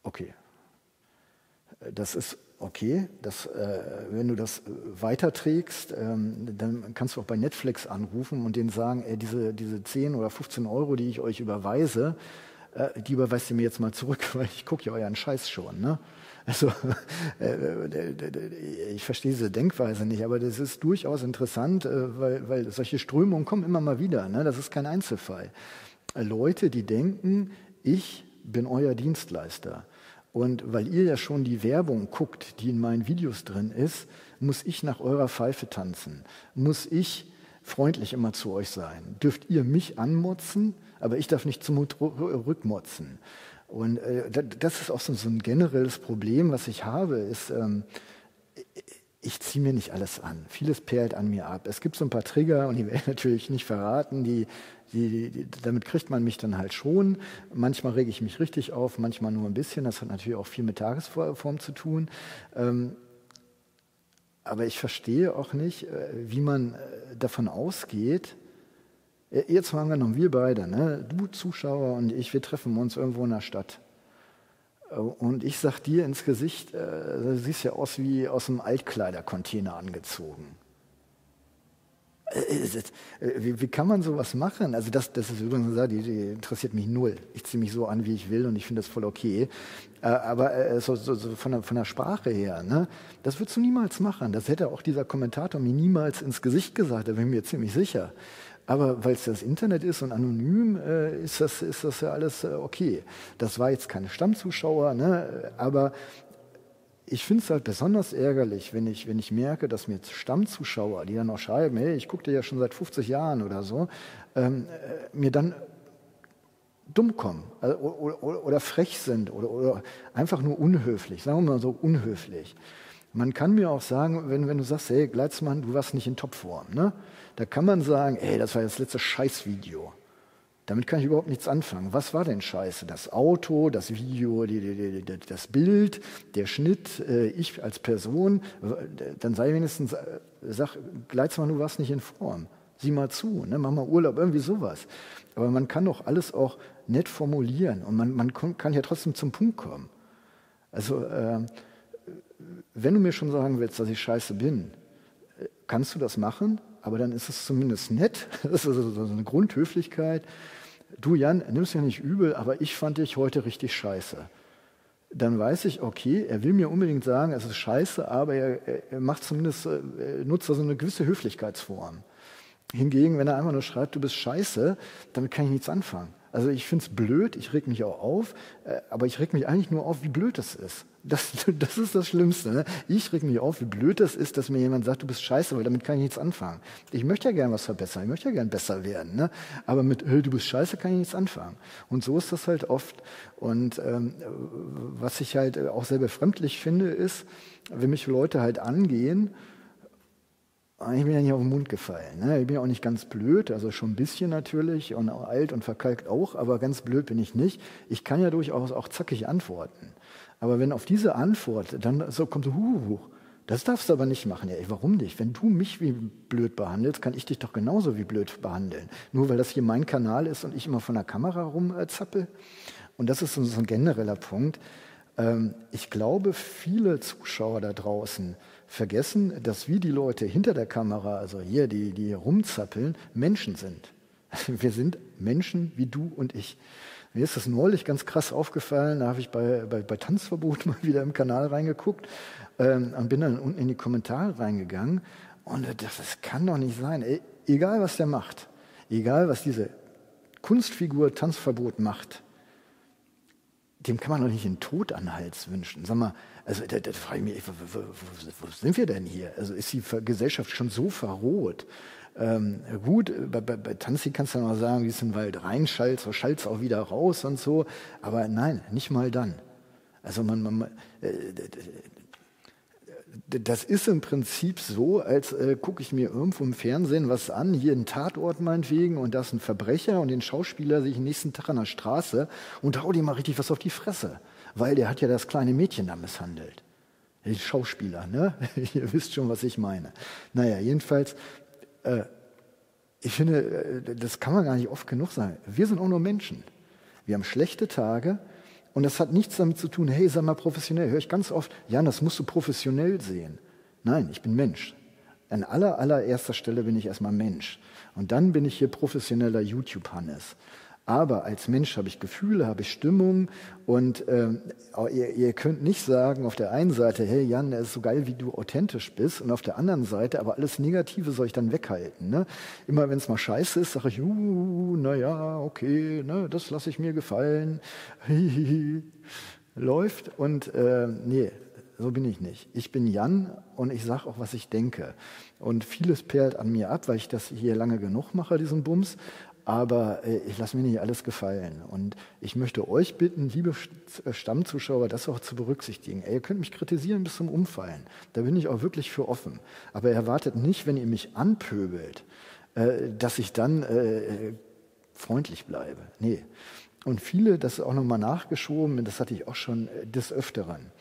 Okay. Das ist okay. Das, äh, wenn du das weiterträgst, ähm, dann kannst du auch bei Netflix anrufen und denen sagen, ey, diese, diese 10 oder 15 Euro, die ich euch überweise, äh, die überweist ihr mir jetzt mal zurück, weil ich gucke ja euren Scheiß schon. Ne? Also äh, ich verstehe diese Denkweise nicht, aber das ist durchaus interessant, äh, weil, weil solche Strömungen kommen immer mal wieder. Ne? Das ist kein Einzelfall. Leute, die denken, ich bin euer Dienstleister. Und weil ihr ja schon die Werbung guckt, die in meinen Videos drin ist, muss ich nach eurer Pfeife tanzen. Muss ich freundlich immer zu euch sein. Dürft ihr mich anmotzen, aber ich darf nicht zum rückmotzen. Und äh, das ist auch so, so, ein generelles Problem, was ich habe, ist, ähm, ich ziehe mir nicht alles an. Vieles perlt an mir ab. Es gibt so ein paar Trigger und die werde ich natürlich nicht verraten, die die, die, damit kriegt man mich dann halt schon. Manchmal rege ich mich richtig auf, manchmal nur ein bisschen. Das hat natürlich auch viel mit Tagesform zu tun. Ähm, aber ich verstehe auch nicht, äh, wie man äh, davon ausgeht, äh, jetzt mal angenommen, wir beide, ne? du Zuschauer und ich, wir treffen uns irgendwo in der Stadt. Und ich sag dir ins Gesicht, du siehst ja aus wie aus einem Altkleidercontainer angezogen. Äh, äh, wie, kann man sowas machen? Also das, das ist übrigens eine die, die interessiert mich null. Ich ziehe mich so an, wie ich will und ich finde das voll okay. Äh, aber so, so, so von, der, von, der, Sprache her, ne? das würdest du niemals machen. Das hätte auch dieser Kommentator mir niemals ins Gesicht gesagt, da bin ich mir ziemlich sicher. Aber weil es das Internet ist und anonym, äh, ist, das, ist das ja alles äh, okay. Das war jetzt keine Stammzuschauer, ne? aber ich finde es halt besonders ärgerlich, wenn ich, wenn ich merke, dass mir Stammzuschauer, die dann auch schreiben, hey, ich gucke dir ja schon seit 50 Jahren oder so, ähm, äh, mir dann dumm kommen also, oder, oder, oder, frech sind oder, oder, einfach nur unhöflich, sagen wir mal so unhöflich. Man kann mir auch sagen, wenn, wenn du sagst, hey, Gleitzmann, du warst nicht in Topform, ne? Da kann man sagen, ey, das war das letzte Scheißvideo. Damit kann ich überhaupt nichts anfangen. Was war denn scheiße? Das Auto, das Video, die, die, die, das Bild, der Schnitt, äh, ich als Person. Dann sei wenigstens, äh, sag, gleit's mal, du warst nicht in Form. Sieh mal zu, ne? mach mal Urlaub, irgendwie sowas. Aber man kann doch alles auch nett formulieren und man, man kann ja trotzdem zum Punkt kommen. Also, äh, wenn du mir schon sagen willst, dass ich scheiße bin, äh, kannst du das machen? Aber dann ist es zumindest nett. Das ist also so eine Grundhöflichkeit. Du, Jan, nimm's ja nicht übel, aber ich fand dich heute richtig scheiße. Dann weiß ich, okay, er will mir unbedingt sagen, es ist scheiße, aber er, er macht zumindest, er äh, nutzt da so eine gewisse Höflichkeitsform. Hingegen, wenn er einfach nur schreibt, du bist scheiße, damit kann ich nichts anfangen. Also ich finde es blöd, ich reg mich auch auf, äh, aber ich reg mich eigentlich nur auf, wie blöd das ist. Das, das ist das Schlimmste. Ne? Ich reg mich auf, wie blöd das ist, dass mir jemand sagt, du bist scheiße, weil damit kann ich nichts anfangen. Ich möchte ja gern was verbessern, ich möchte ja gern besser werden. Ne? Aber mit, du bist scheiße, kann ich nichts anfangen. Und so ist das halt oft. Und ähm, was ich halt auch sehr befremdlich finde, ist, wenn mich Leute halt angehen, ich bin ja nicht auf den Mund gefallen. Ne? Ich bin ja auch nicht ganz blöd, also schon ein bisschen natürlich und alt und verkalkt auch, aber ganz blöd bin ich nicht. Ich kann ja durchaus auch zackig antworten. Aber wenn auf diese Antwort dann so kommt, so, huh, das darfst du aber nicht machen. Ja, ey, warum nicht? Wenn du mich wie blöd behandelst, kann ich dich doch genauso wie blöd behandeln. Nur weil das hier mein Kanal ist und ich immer von der Kamera rumzappel. Und das ist so ein genereller Punkt. Ähm, ich glaube, viele Zuschauer da draußen vergessen, dass wir die Leute hinter der Kamera, also hier, die, die hier rumzappeln, Menschen sind. Wir sind Menschen wie du und ich. Mir ist das neulich ganz krass aufgefallen, da habe ich bei, bei, bei Tanzverbot mal wieder im Kanal reingeguckt ähm, und bin dann unten in die Kommentare reingegangen und das, das kann doch nicht sein. E egal, was der macht, egal, was diese Kunstfigur Tanzverbot macht, dem kann man doch nicht den Tod an den Hals wünschen. Sag mal, also da, da frage ich mich, wo, wo, wo, sind wir denn hier? Also ist die Gesellschaft schon so verroht? Ähm, gut, bei, bei, bei Tanzi kannst du noch sagen, wie es in den Wald reinschallt, so schallt es auch wieder raus und so. Aber nein, nicht mal dann. Also man, man äh, das ist im Prinzip so, als äh, gucke ich mir irgendwo im Fernsehen was an, hier ein Tatort meinetwegen und da ist ein Verbrecher und den Schauspieler sehe ich den nächsten Tag an der Straße und hau dir mal richtig was auf die Fresse, weil der hat ja das kleine Mädchen da misshandelt. Die Schauspieler, ne? Ihr wisst schon, was ich meine. Naja, jedenfalls, äh, ich finde, äh, das kann man gar nicht oft genug sagen. Wir sind auch nur Menschen. Wir haben schlechte Tage, und das hat nichts damit zu tun, hey, sei mal professionell. Höre ich ganz oft, Jan, das musst du professionell sehen. Nein, ich bin Mensch. An aller, allererster Stelle bin ich erstmal Mensch. Und dann bin ich hier professioneller YouTube-Hannes. Aber als Mensch habe ich Gefühle, habe ich Stimmung und ähm, ihr, ihr, könnt nicht sagen auf der einen Seite, hey Jan, es ist so geil, wie du authentisch bist und auf der anderen Seite, aber alles Negative soll ich dann weghalten. Ne? Immer wenn es mal scheiße ist, sage ich, uh, naja, okay, ne, das lasse ich mir gefallen. Läuft und äh, nee, so bin ich nicht. Ich bin Jan und ich sage auch, was ich denke. Und vieles perlt an mir ab, weil ich das hier lange genug mache, diesen Bums. Aber äh, ich lasse mir nicht alles gefallen. Und ich möchte euch bitten, liebe äh, Stammzuschauer, das auch zu berücksichtigen. Ey, ihr könnt mich kritisieren bis zum Umfallen. Da bin ich auch wirklich für offen. Aber erwartet nicht, wenn ihr mich anpöbelt, äh, dass ich dann freundlich bleibe. Nee. Und viele, das ist auch nochmal nachgeschoben, das hatte ich auch schon des Öfteren.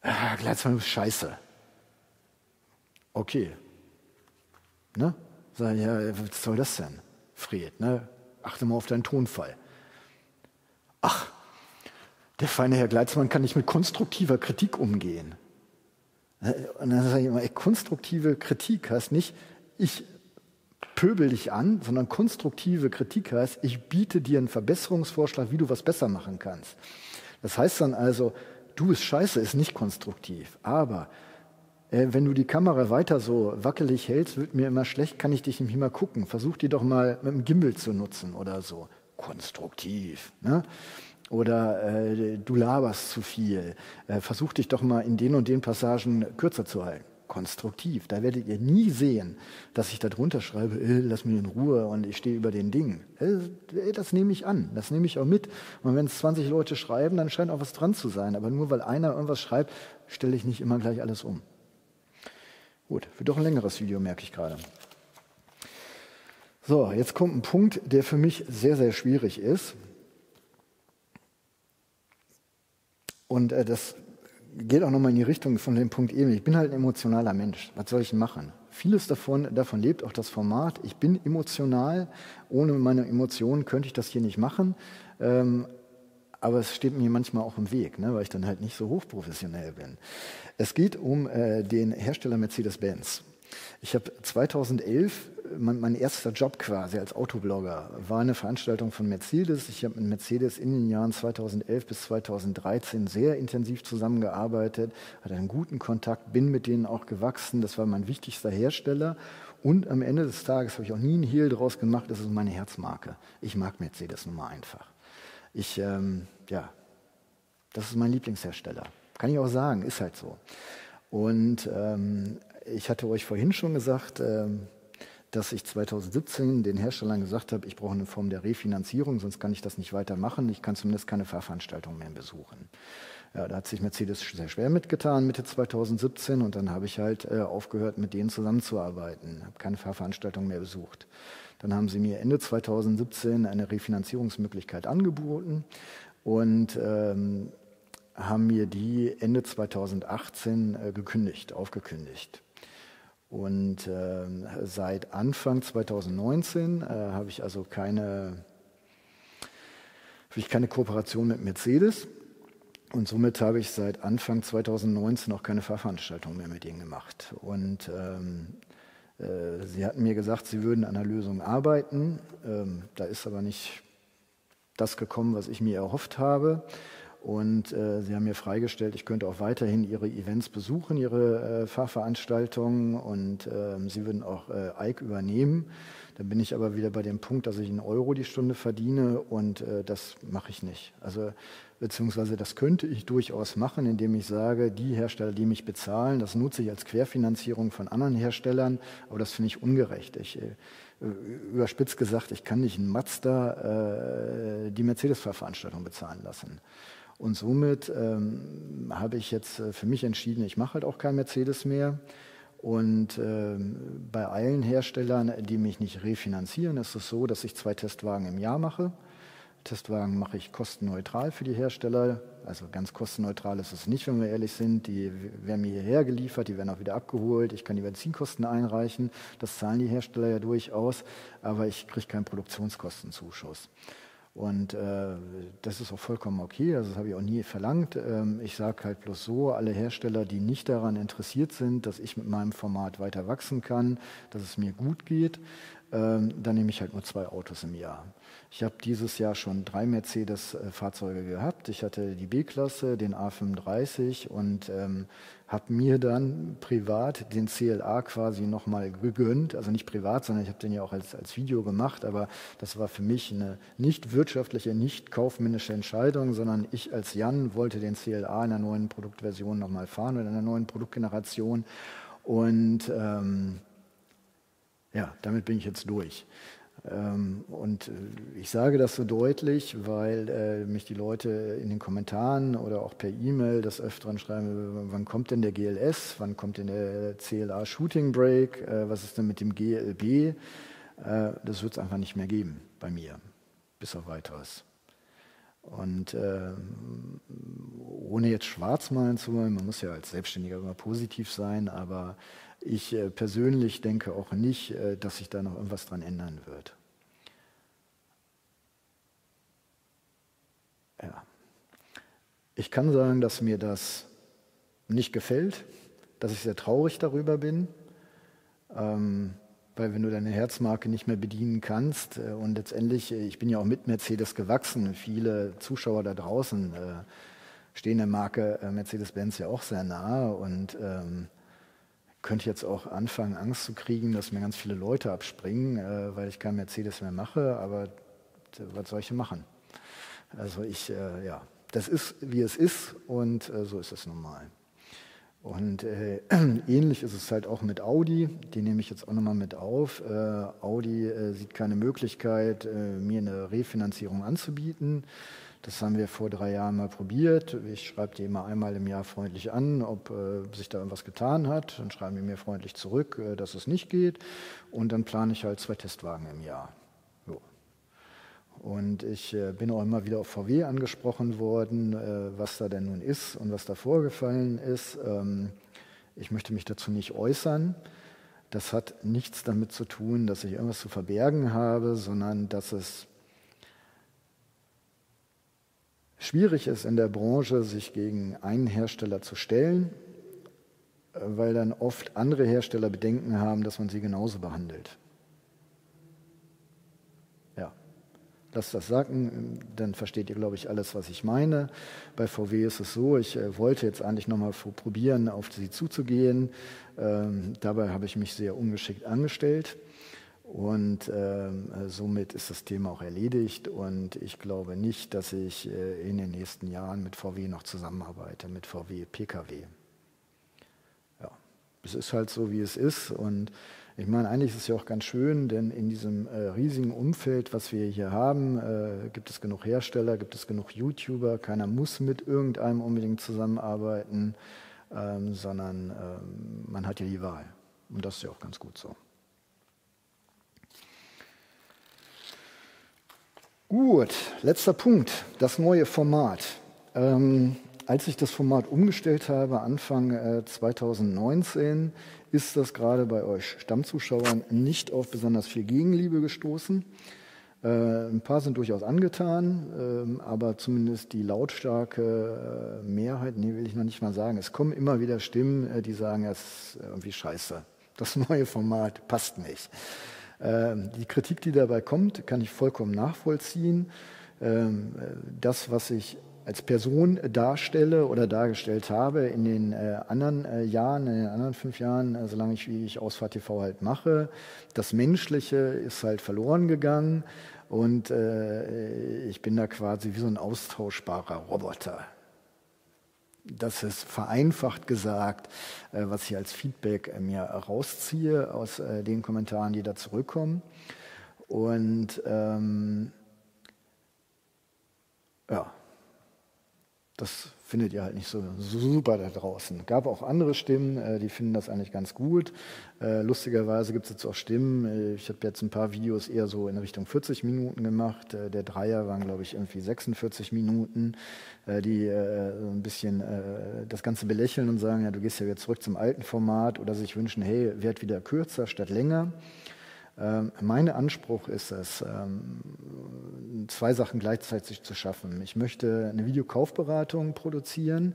Ah, Gleitzmann ist scheiße. Okay. Ne? Sagen, ja, was soll das denn, Fred? Ne? Achte mal auf deinen Tonfall. Ach, der feine Herr Gleitzmann kann nicht mit konstruktiver Kritik umgehen. Und dann sage ich immer, ey, konstruktive Kritik heißt nicht, ich pöbel dich an, sondern konstruktive Kritik heißt, ich biete dir einen Verbesserungsvorschlag, wie du was besser machen kannst. Das heißt dann also, du bist scheiße, ist nicht konstruktiv. Aber äh, wenn du die Kamera weiter so wackelig hältst, wird mir immer schlecht, kann ich dich nicht mehr gucken. Versuch die doch mal mit dem Gimbal zu nutzen oder so. Konstruktiv. Ne? Oder äh, du laberst zu viel. Äh, versuch dich doch mal in den und den Passagen kürzer zu halten. Konstruktiv. Da werdet ihr nie sehen, dass ich da drunter schreibe, äh, lass mich in Ruhe und ich stehe über den Dingen. Äh, das nehme ich an, das nehme ich auch mit. Und wenn es 20 Leute schreiben, dann scheint auch was dran zu sein. Aber nur weil einer irgendwas schreibt, stelle ich nicht immer gleich alles um. Gut, wird doch ein längeres Video, merke ich gerade. So, jetzt kommt ein Punkt, der für mich sehr, sehr schwierig ist. Und äh, das geht auch nochmal in die Richtung von dem Punkt eben. Ich bin halt ein emotionaler Mensch. Was soll ich machen? Vieles davon, davon lebt auch das Format. Ich bin emotional. Ohne meine Emotionen könnte ich das hier nicht machen. Ähm, aber es steht mir manchmal auch im Weg, ne, weil ich dann halt nicht so hochprofessionell bin. Es geht um äh, den Hersteller Mercedes-Benz. Ich habe 2011, mein, mein, erster Job quasi als Autoblogger war eine Veranstaltung von Mercedes. Ich habe mit Mercedes in den Jahren 2011 bis 2013 sehr intensiv zusammengearbeitet, hatte einen guten Kontakt, bin mit denen auch gewachsen. Das war mein wichtigster Hersteller. Und am Ende des Tages habe ich auch nie einen Hehl draus gemacht. Das ist meine Herzmarke. Ich mag Mercedes nun mal einfach. Ich, ähm, ja, das ist mein Lieblingshersteller. Kann ich auch sagen, ist halt so. Und ähm, ich hatte euch vorhin schon gesagt, ähm, dass ich 2017 den Herstellern gesagt habe, ich brauche eine Form der Refinanzierung, sonst kann ich das nicht weitermachen. Ich kann zumindest keine Fahrveranstaltung mehr besuchen. Ja, da hat sich Mercedes sehr schwer mitgetan, Mitte 2017. Und dann habe ich halt äh, aufgehört, mit denen zusammenzuarbeiten. Habe keine Fahrveranstaltung mehr besucht. Dann haben sie mir Ende 2017 eine Refinanzierungsmöglichkeit angeboten und ähm, haben mir die Ende 2018 äh, gekündigt, aufgekündigt. Und äh, seit Anfang 2019 äh, habe ich also keine, habe ich keine Kooperation mit Mercedes. Und somit habe ich seit Anfang 2019 auch keine Fahrveranstaltung mehr mit ihnen gemacht. Und ähm, äh, sie hatten mir gesagt, sie würden an einer Lösung arbeiten. Ähm, da ist aber nicht das gekommen, was ich mir erhofft habe. Und äh, sie haben mir freigestellt, ich könnte auch weiterhin ihre Events besuchen, ihre äh, Fahrveranstaltungen und äh, sie würden auch äh, Ike übernehmen. Da bin ich aber wieder bei dem Punkt, dass ich einen Euro die Stunde verdiene und äh, das mache ich nicht. Also beziehungsweise das könnte ich durchaus machen, indem ich sage, die Hersteller, die mich bezahlen, das nutze ich als Querfinanzierung von anderen Herstellern, aber das finde ich ungerecht. Ich, äh, überspitzt gesagt, ich kann nicht einen Mazda äh, die Mercedes-Fahrveranstaltung bezahlen lassen. Und somit ähm, habe ich jetzt äh, für mich entschieden, ich mache halt auch kein Mercedes mehr. Und ähm, bei allen Herstellern, die mich nicht refinanzieren, ist es so, dass ich zwei Testwagen im Jahr mache. Testwagen mache ich kostenneutral für die Hersteller. Also ganz kostenneutral ist es nicht, wenn wir ehrlich sind. Die werden mir hierher geliefert, die werden auch wieder abgeholt. Ich kann die Benzinkosten einreichen. Das zahlen die Hersteller ja durchaus. Aber ich kriege keinen Produktionskostenzuschuss. Und äh, das ist auch vollkommen okay, also das habe ich auch nie verlangt. Ähm, ich sage halt bloß so, alle Hersteller, die nicht daran interessiert sind, dass ich mit meinem Format weiter wachsen kann, dass es mir gut geht, ähm, dann nehme ich halt nur zwei Autos im Jahr. Ich habe dieses Jahr schon drei Mercedes-Fahrzeuge gehabt. Ich hatte die B-Klasse, den A35 und ähm, habe mir dann privat den CLA quasi nochmal gegönnt. Also nicht privat, sondern ich habe den ja auch als, als Video gemacht. Aber das war für mich eine nicht wirtschaftliche, nicht kaufmännische Entscheidung, sondern ich als Jan wollte den CLA in der neuen Produktversion nochmal fahren oder in der neuen Produktgeneration. Und ähm, ja, damit bin ich jetzt durch. Ähm, und äh, ich sage das so deutlich, weil äh, mich die Leute in den Kommentaren oder auch per E-Mail des Öfteren schreiben, wann kommt denn der GLS, wann kommt denn der CLA Shooting Break, äh, was ist denn mit dem GLB? das wird es einfach nicht mehr geben bei mir, bis auf weiteres. Und äh, ohne jetzt schwarz malen zu wollen, man muss ja als Selbstständiger immer positiv sein, aber ich äh, persönlich denke auch nicht, äh, dass sich da noch irgendwas dran ändern wird. Ja. Ich kann sagen, dass mir das nicht gefällt, dass ich sehr traurig darüber bin, ähm, weil wenn du deine Herzmarke nicht mehr bedienen kannst äh, und letztendlich, ich bin ja auch mit Mercedes gewachsen, viele Zuschauer da draußen stehen der Marke Mercedes-Benz ja auch sehr nahe und ähm, könnte jetzt auch anfangen, Angst zu kriegen, dass mir ganz viele Leute abspringen, äh, weil ich kein Mercedes mehr mache, aber was soll ich machen? Also ich, äh, ja, das ist, wie es ist und äh, so ist es normal. Und äh, ähnlich ist es halt auch mit Audi, die nehme ich jetzt auch nochmal mit auf. Äh, Audi äh, sieht keine Möglichkeit, mir eine Refinanzierung anzubieten. Das haben wir vor drei Jahren mal probiert. Ich schreibe die immer einmal im Jahr freundlich an, ob äh, sich da irgendwas getan hat. Dann schreiben die mir freundlich zurück, äh, dass es nicht geht. Und dann plane ich halt zwei Testwagen im Jahr. So. Und ich äh, bin auch immer wieder auf VW angesprochen worden, äh, was da denn nun ist und was da vorgefallen ist. Ähm, ich möchte mich dazu nicht äußern. Das hat nichts damit zu tun, dass ich irgendwas zu verbergen habe, sondern dass es schwierig ist in der Branche, sich gegen einen Hersteller zu stellen, äh, weil dann oft andere Hersteller Bedenken haben, dass man sie genauso behandelt. Ja, lasst das sagen, dann versteht ihr, glaube ich, alles, was ich meine. Bei VW ist es so, ich äh, wollte jetzt eigentlich nochmal probieren, auf sie zuzugehen. Ähm, dabei habe ich mich sehr ungeschickt angestellt. Und äh, somit ist das Thema auch erledigt. Und ich glaube nicht, dass ich äh, in den nächsten Jahren mit VW noch zusammenarbeite, mit VW Pkw. Ja, es ist halt so, wie es ist. Und Ich meine, eigentlich ist es ja auch ganz schön, denn in diesem äh, riesigen Umfeld, was wir hier haben, äh, gibt es genug Hersteller, gibt es genug YouTuber. Keiner muss mit irgendeinem unbedingt zusammenarbeiten, ähm, sondern ähm, man hat ja die Wahl. Und das ist ja auch ganz gut so. Gut, letzter Punkt, das neue Format. Ähm, als ich das Format umgestellt habe, Anfang äh, 2019, ist das gerade bei euch Stammzuschauern nicht auf besonders viel Gegenliebe gestoßen. Äh, ein paar sind durchaus angetan, äh, aber zumindest die lautstarke äh, Mehrheit, nee, will ich noch nicht mal sagen. Es kommen immer wieder Stimmen, äh, die sagen, es ist irgendwie scheiße. Das neue Format passt nicht. Ähm, die Kritik, die dabei kommt, kann ich vollkommen nachvollziehen. Ähm, das, was ich als Person darstelle oder dargestellt habe in den äh, anderen äh, Jahren, in den anderen fünf Jahren, äh, solange ich wie ich Ausfahrt TV halt mache. Das Menschliche ist halt verloren gegangen und ich bin da quasi wie so ein austauschbarer Roboter. Das ist vereinfacht gesagt, äh, was ich als Feedback äh, mir rausziehe aus den Kommentaren, die da zurückkommen. Und ähm, ja, das findet ihr halt nicht so, super da draußen. Gab auch andere Stimmen, äh, die finden das eigentlich ganz gut. Äh, lustigerweise gibt es jetzt auch Stimmen. Äh, ich habe jetzt ein paar Videos eher so in Richtung 40 Minuten gemacht. Der Dreier waren, glaube ich, irgendwie 46 Minuten, die so ein bisschen das Ganze belächeln und sagen, ja, du gehst ja wieder zurück zum alten Format oder sich wünschen, hey, werd wieder kürzer statt länger. Ähm, mein Anspruch ist es, ähm, zwei Sachen gleichzeitig zu schaffen. Ich möchte eine Videokaufberatung produzieren,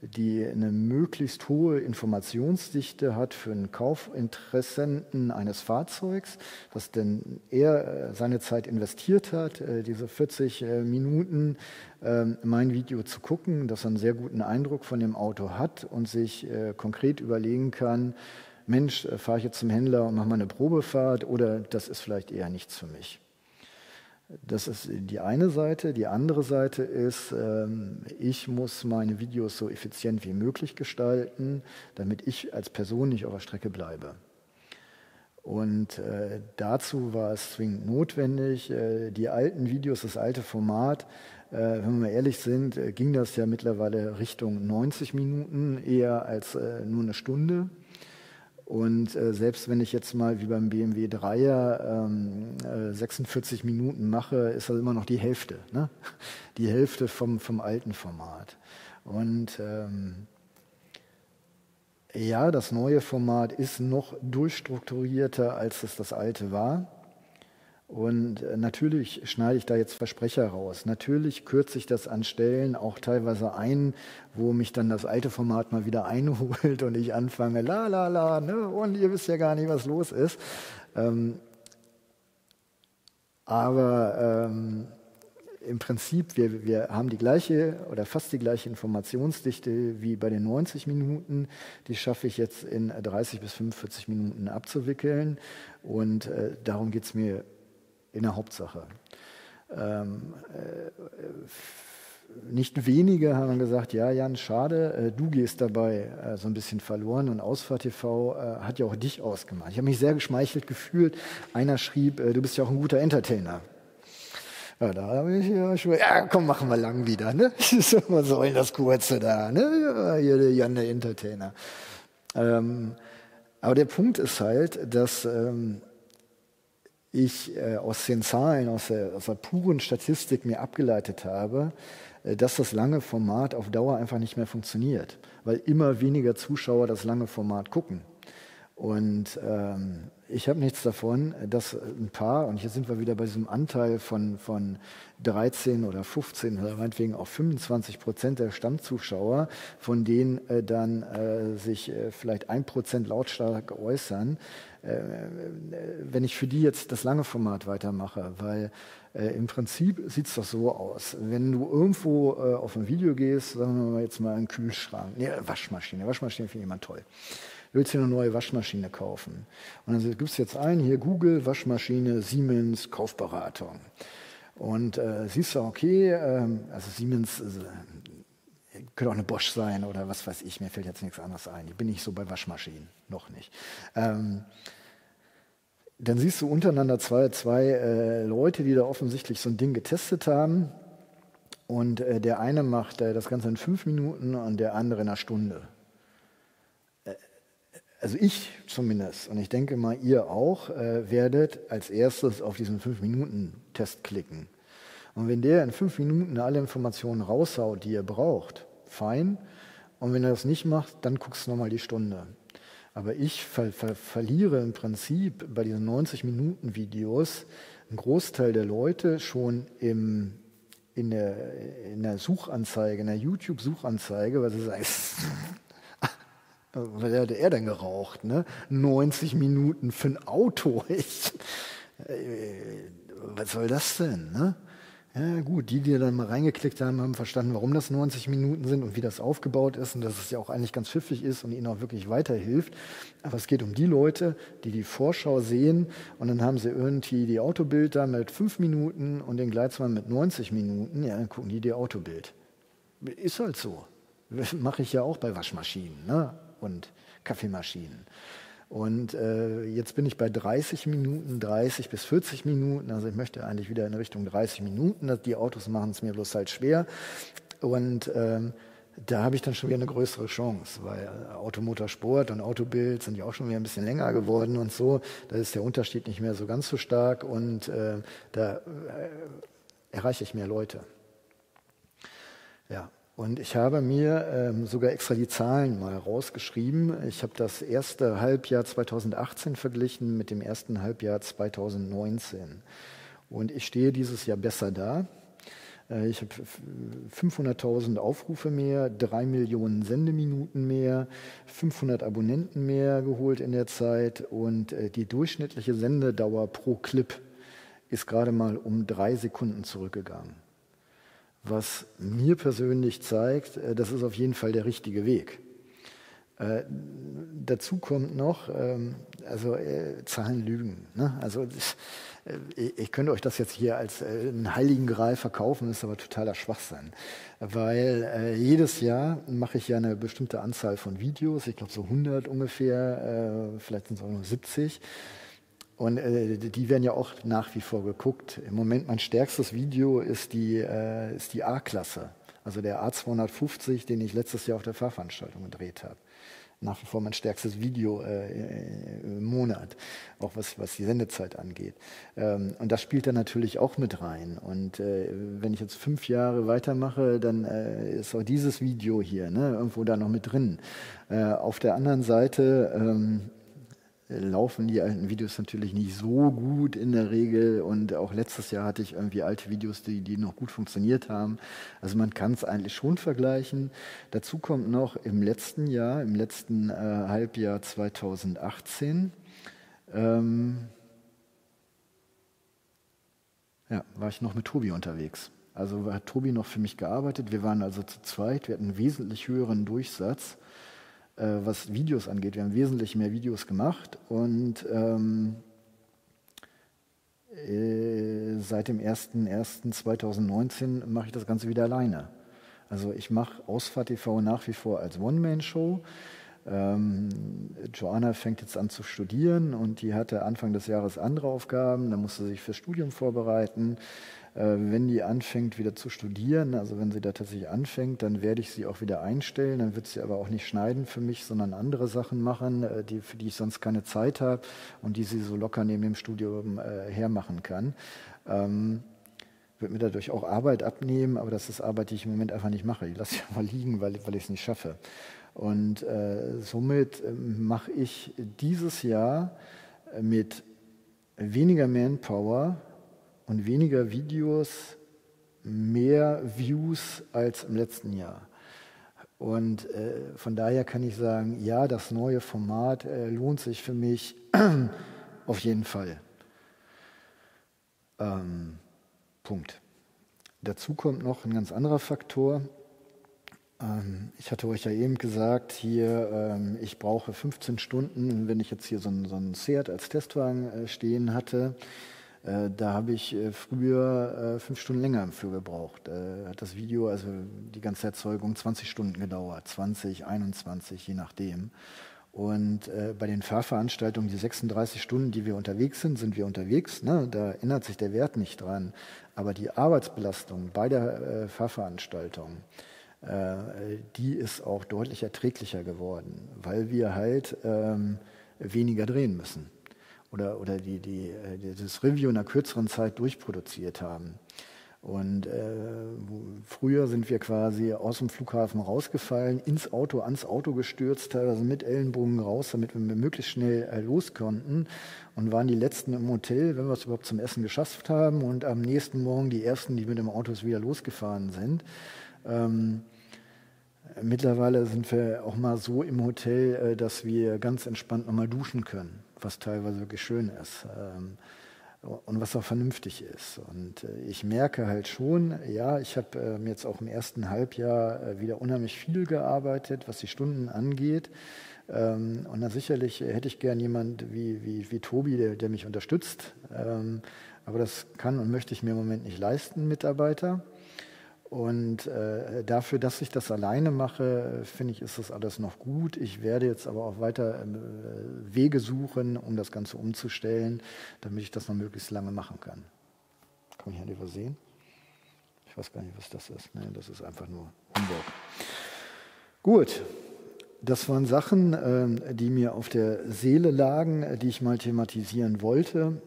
die eine möglichst hohe Informationsdichte hat für einen Kaufinteressenten eines Fahrzeugs, dass denn er äh, seine Zeit investiert hat, äh, diese 40 äh, Minuten ähm, mein Video zu gucken, dass er einen sehr guten Eindruck von dem Auto hat und sich konkret überlegen kann, Mensch, äh, fahre ich jetzt zum Händler und mache mal eine Probefahrt oder das ist vielleicht eher nichts für mich. Das ist die eine Seite. Die andere Seite ist, ähm, ich muss meine Videos so effizient wie möglich gestalten, damit ich als Person nicht auf der Strecke bleibe. Und äh, dazu war es zwingend notwendig. Äh, die alten Videos, das alte Format, wenn wir ehrlich sind, ging das ja mittlerweile Richtung 90 Minuten eher als nur eine Stunde. Und äh, selbst wenn ich jetzt mal wie beim BMW 3er ähm, äh, 46 Minuten mache, ist das immer noch die Hälfte. Ne? Die Hälfte vom, vom alten Format. Und ähm, ja, das neue Format ist noch durchstrukturierter, als es das alte war. Und äh, natürlich schneide ich da jetzt Versprecher raus. Natürlich kürze ich das an Stellen auch teilweise ein, wo mich dann das alte Format mal wieder einholt und ich anfange, la la la, ne? und ihr wisst ja gar nicht, was los ist. Ähm, aber ähm, im Prinzip, wir, wir haben die gleiche oder fast die gleiche Informationsdichte wie bei den 90 Minuten. Die schaffe ich jetzt in 30 bis 45 Minuten abzuwickeln. Und äh, darum geht es mir in der Hauptsache. Ähm, äh, nicht wenige haben gesagt, ja Jan, schade, äh, du gehst dabei äh, so ein bisschen verloren und Ausfahrt TV äh, hat ja auch dich ausgemacht. Ich habe mich sehr geschmeichelt gefühlt. Einer schrieb, du bist ja auch ein guter Entertainer. Ja, da habe ich ja schon, ja komm, machen wir lang wieder, ne? Was soll das Kurze da, ne? Hier der Jan, der Entertainer. Ähm, aber der Punkt ist halt, dass ähm, ich äh, aus den Zahlen, aus der, aus der, puren Statistik mir abgeleitet habe, äh, dass das lange Format auf Dauer einfach nicht mehr funktioniert, weil immer weniger Zuschauer das lange Format gucken. Und ähm, ich habe nichts davon, dass ein paar, und hier sind wir wieder bei diesem Anteil von, von 13 oder 15 oder meinetwegen auch 25 Prozent der Stammzuschauer, von denen äh, dann äh, sich vielleicht ein Prozent lautstark äußern, wenn ich für die jetzt das lange Format weitermache, weil äh, im Prinzip sieht es doch so aus. Wenn du irgendwo äh, auf ein Video gehst, sagen wir mal jetzt mal einen Kühlschrank, nee, Waschmaschine, Waschmaschine finde ich immer toll. Du willst dir eine neue Waschmaschine kaufen. Und dann gibst du jetzt ein, hier Google, Waschmaschine, Siemens, Kaufberatung. Und äh, siehst du, okay, ähm, also Siemens, äh, könnte auch eine Bosch sein oder was weiß ich, mir fällt jetzt nichts anderes ein. Ich bin nicht so bei Waschmaschinen, noch nicht. Ähm, dann siehst du untereinander zwei, zwei äh, Leute, die da offensichtlich so ein Ding getestet haben. Und äh, der eine macht äh, das Ganze in fünf Minuten und der andere in einer Stunde. Äh, also ich zumindest, und ich denke mal, ihr auch, äh, werdet als erstes auf diesen fünf Minuten Test klicken. Und wenn der in fünf Minuten alle Informationen raushaut, die ihr braucht, fein. Und wenn er das nicht macht, dann guckst du nochmal die Stunde. Aber ich ver ver verliere im Prinzip bei diesen 90 Minuten Videos einen Großteil der Leute schon im, in, der, in der Suchanzeige, in der YouTube-Suchanzeige, weil sie sagen, was hat er denn geraucht? Ne? 90 Minuten für ein Auto. Äh, was soll das denn? Ne? Ja, gut, die, die dann mal reingeklickt haben, haben verstanden, warum das 90 Minuten sind und wie das aufgebaut ist und dass es ja auch eigentlich ganz pfiffig ist und ihnen auch wirklich weiterhilft. Aber es geht um die Leute, die die Vorschau sehen und dann haben sie irgendwie die Autobild mit fünf Minuten und den Gleitzmann mit 90 Minuten. Ja, dann gucken die die Autobild. Ist halt so. Mache ich ja auch bei Waschmaschinen ne? und Kaffeemaschinen. Und äh, jetzt bin ich bei 30 Minuten, 30 bis 40 Minuten. Also ich möchte eigentlich wieder in Richtung 30 Minuten. Die Autos machen es mir bloß halt schwer. Und ähm, da habe ich dann schon wieder eine größere Chance, weil Automotorsport und Autobild sind ja auch schon wieder ein bisschen länger geworden und so. Da ist der Unterschied nicht mehr so ganz so stark und äh, da äh, erreiche ich mehr Leute. Ja, und ich habe mir ähm, sogar extra die Zahlen mal rausgeschrieben. Ich habe das erste Halbjahr 2018 verglichen mit dem ersten Halbjahr 2019. Und ich stehe dieses Jahr besser da. Äh, ich habe 500.000 Aufrufe mehr, 3 Millionen Sendeminuten mehr, 500 Abonnenten mehr geholt in der Zeit und äh, die durchschnittliche Sendedauer pro Clip ist gerade mal um drei Sekunden zurückgegangen was mir persönlich zeigt, äh, das ist auf jeden Fall der richtige Weg. Äh, dazu kommt noch, ähm, also äh, Zahlen lügen. Ne? Also ich, äh, ich, könnte euch das jetzt hier als äh, einen heiligen Gral verkaufen, ist aber totaler Schwachsinn. Weil äh, jedes Jahr mache ich ja eine bestimmte Anzahl von Videos, ich glaube so 100 ungefähr, vielleicht sind es auch nur 70. Und äh, die werden ja auch nach wie vor geguckt. Im Moment mein stärkstes Video ist die, äh, ist die A-Klasse, also der A250, den ich letztes Jahr auf der Fahrveranstaltung gedreht habe. Nach wie vor mein stärkstes Video äh, im Monat, auch was, was die Sendezeit angeht. Ähm, und das spielt dann natürlich auch mit rein. Und äh, wenn ich jetzt fünf Jahre weitermache, dann äh, ist auch dieses Video hier ne, irgendwo da noch mit drin. Äh, auf der anderen Seite ähm, laufen die alten Videos natürlich nicht so gut in der Regel. Und auch letztes Jahr hatte ich irgendwie alte Videos, die, die noch gut funktioniert haben. Also man kann es eigentlich schon vergleichen. Dazu kommt noch im letzten Jahr, im letzten äh, Halbjahr 2018, ähm, ja, war ich noch mit Tobi unterwegs. Also hat Tobi noch für mich gearbeitet. Wir waren also zu zweit. Wir hatten einen wesentlich höheren Durchsatz was Videos angeht. Wir haben wesentlich mehr Videos gemacht und ähm, äh, seit dem 01.01.2019 mache ich das Ganze wieder alleine. Also ich mache Ausfahrt TV nach wie vor als One-Man-Show. Ähm, Joanna fängt jetzt an zu studieren und die hatte Anfang des Jahres andere Aufgaben. Da musste sie sich fürs Studium vorbereiten. Äh, wenn die anfängt wieder zu studieren, also wenn sie da tatsächlich anfängt, dann werde ich sie auch wieder einstellen. Dann wird sie aber auch nicht schneiden für mich, sondern andere Sachen machen, äh, die, für die ich sonst keine Zeit habe und die sie so locker neben dem Studium äh, hermachen kann. Ähm, wird mir dadurch auch Arbeit abnehmen, aber das ist Arbeit, die ich im Moment einfach nicht mache. Ich lasse sie mal liegen, weil, weil ich es nicht schaffe. Und äh, somit mache ich dieses Jahr mit weniger Manpower und weniger Videos, mehr Views als im letzten Jahr. Und äh, von daher kann ich sagen, ja, das neue Format äh, lohnt sich für mich auf jeden Fall. Ähm, Punkt. Dazu kommt noch ein ganz anderer Faktor. Ähm, ich hatte euch ja eben gesagt, hier, ähm, ich brauche 15 Stunden, wenn ich jetzt hier so einen, so Seat als Testwagen äh, stehen hatte. Äh, da habe ich äh, früher äh, fünf Stunden länger für gebraucht. Hat das Video, also die ganze Erzeugung, 20 Stunden gedauert, 20, 21, je nachdem. Und bei den Fahrveranstaltungen, die 36 Stunden, die wir unterwegs sind, sind wir unterwegs. Ne? Da ändert sich der Wert nicht dran. Aber die Arbeitsbelastung bei der Fahrveranstaltung, die ist auch deutlich erträglicher geworden, weil wir halt ähm, weniger drehen müssen oder, oder die, die, äh, das Review in einer kürzeren Zeit durchproduziert haben. Und äh, früher sind wir quasi aus dem Flughafen rausgefallen, ins Auto, ans Auto gestürzt, teilweise mit Ellenbogen raus, damit wir möglichst schnell äh, los konnten und waren die Letzten im Hotel, wenn wir es überhaupt zum Essen geschafft haben und am nächsten Morgen die Ersten, die mit dem Auto wieder losgefahren sind. Ähm, mittlerweile sind wir auch mal so im Hotel, äh, dass wir ganz entspannt nochmal duschen können, was teilweise wirklich schön ist. Ähm, und was auch vernünftig ist. Und äh, ich merke halt schon, ja, ich habe ähm, jetzt auch im ersten Halbjahr äh, wieder unheimlich viel gearbeitet, was die Stunden angeht. Ähm, und dann sicherlich hätte ich gern jemand wie, wie, wie Tobi, der, der mich unterstützt. Ähm, aber das kann und möchte ich mir im Moment nicht leisten, Mitarbeiter. Und äh, dafür, dass ich das alleine mache, finde ich, ist das alles noch gut. Ich werde jetzt aber auch weiter äh, Wege suchen, um das Ganze umzustellen, damit ich das noch möglichst lange machen kann. Kann ich halt übersehen? Ich weiß gar nicht, was das ist. Nee, das ist einfach nur Humbug. Gut, das waren Sachen, äh, die mir auf der Seele lagen, die ich mal thematisieren wollte.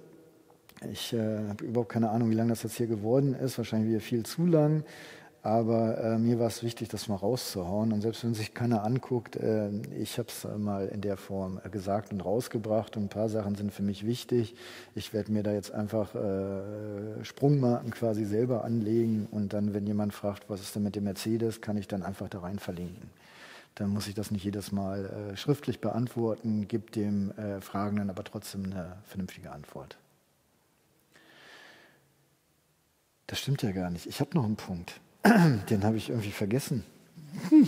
Ich äh, habe überhaupt keine Ahnung, wie lange das jetzt hier geworden ist. Wahrscheinlich wieder viel zu lang. Aber äh, mir war es wichtig, das mal rauszuhauen. Und selbst wenn sich keiner anguckt, äh, ich habe es mal in der Form gesagt und rausgebracht. Und ein paar Sachen sind für mich wichtig. Ich werde mir da jetzt einfach äh, Sprungmarken quasi selber anlegen. Und dann, wenn jemand fragt, was ist denn mit dem Mercedes, kann ich dann einfach da rein verlinken. Dann muss ich das nicht jedes Mal äh, schriftlich beantworten, gibt dem äh, Fragenden aber trotzdem eine vernünftige Antwort. Das stimmt ja gar nicht. Ich habe noch einen Punkt. Den habe ich irgendwie vergessen.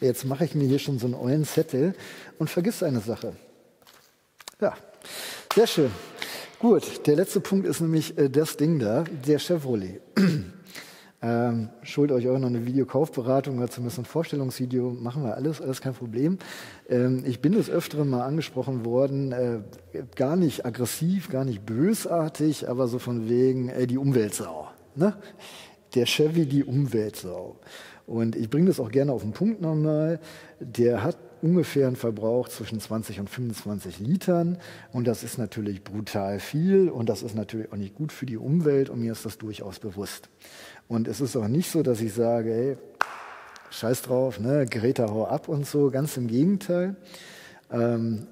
Jetzt mache ich mir hier schon so einen ollen Zettel und vergiss eine Sache. Ja, sehr schön. Gut, der letzte Punkt ist nämlich äh, das Ding da, der Chevrolet. Ähm, schuld euch auch noch eine Videokaufberatung oder zumindest ein Vorstellungsvideo, machen wir alles, alles kein Problem. Ähm, ich bin des Öfteren mal angesprochen worden, äh, gar nicht aggressiv, gar nicht bösartig, aber so von wegen äh, die Umweltsau. Ne? Der Chevy, die Umweltsau. Und ich bringe das auch gerne auf den Punkt nochmal. Der hat ungefähr einen Verbrauch zwischen 20 und 25 Litern. Und das ist natürlich brutal viel und das ist natürlich auch nicht gut für die Umwelt und mir ist das durchaus bewusst. Und es ist auch nicht so, dass ich sage, ey, scheiß drauf, ne, Greta, hau ab und so. Ganz im Gegenteil. Ähm,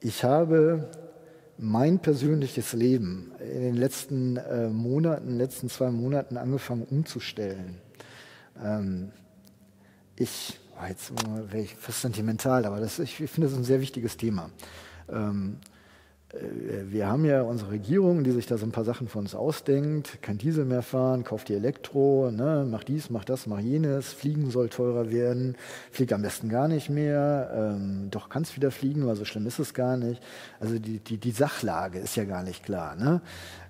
ich habe mein persönliches Leben in den letzten äh, Monaten, letzten zwei Monaten angefangen umzustellen. Ähm, ich, oh, jetzt wäre ich fast sentimental, aber das, ich finde das ein sehr wichtiges Thema. Ähm, äh, wir haben ja unsere Regierung, die sich da so ein paar Sachen von uns ausdenkt. Kein Diesel mehr fahren, kauft die Elektro, ne, mach dies, mach das, mach jenes. Fliegen soll teurer werden, fliegt am besten gar nicht mehr. Ähm, doch kann es wieder fliegen, weil so schlimm ist es gar nicht. Also die, die, die Sachlage ist ja gar nicht klar. Ne?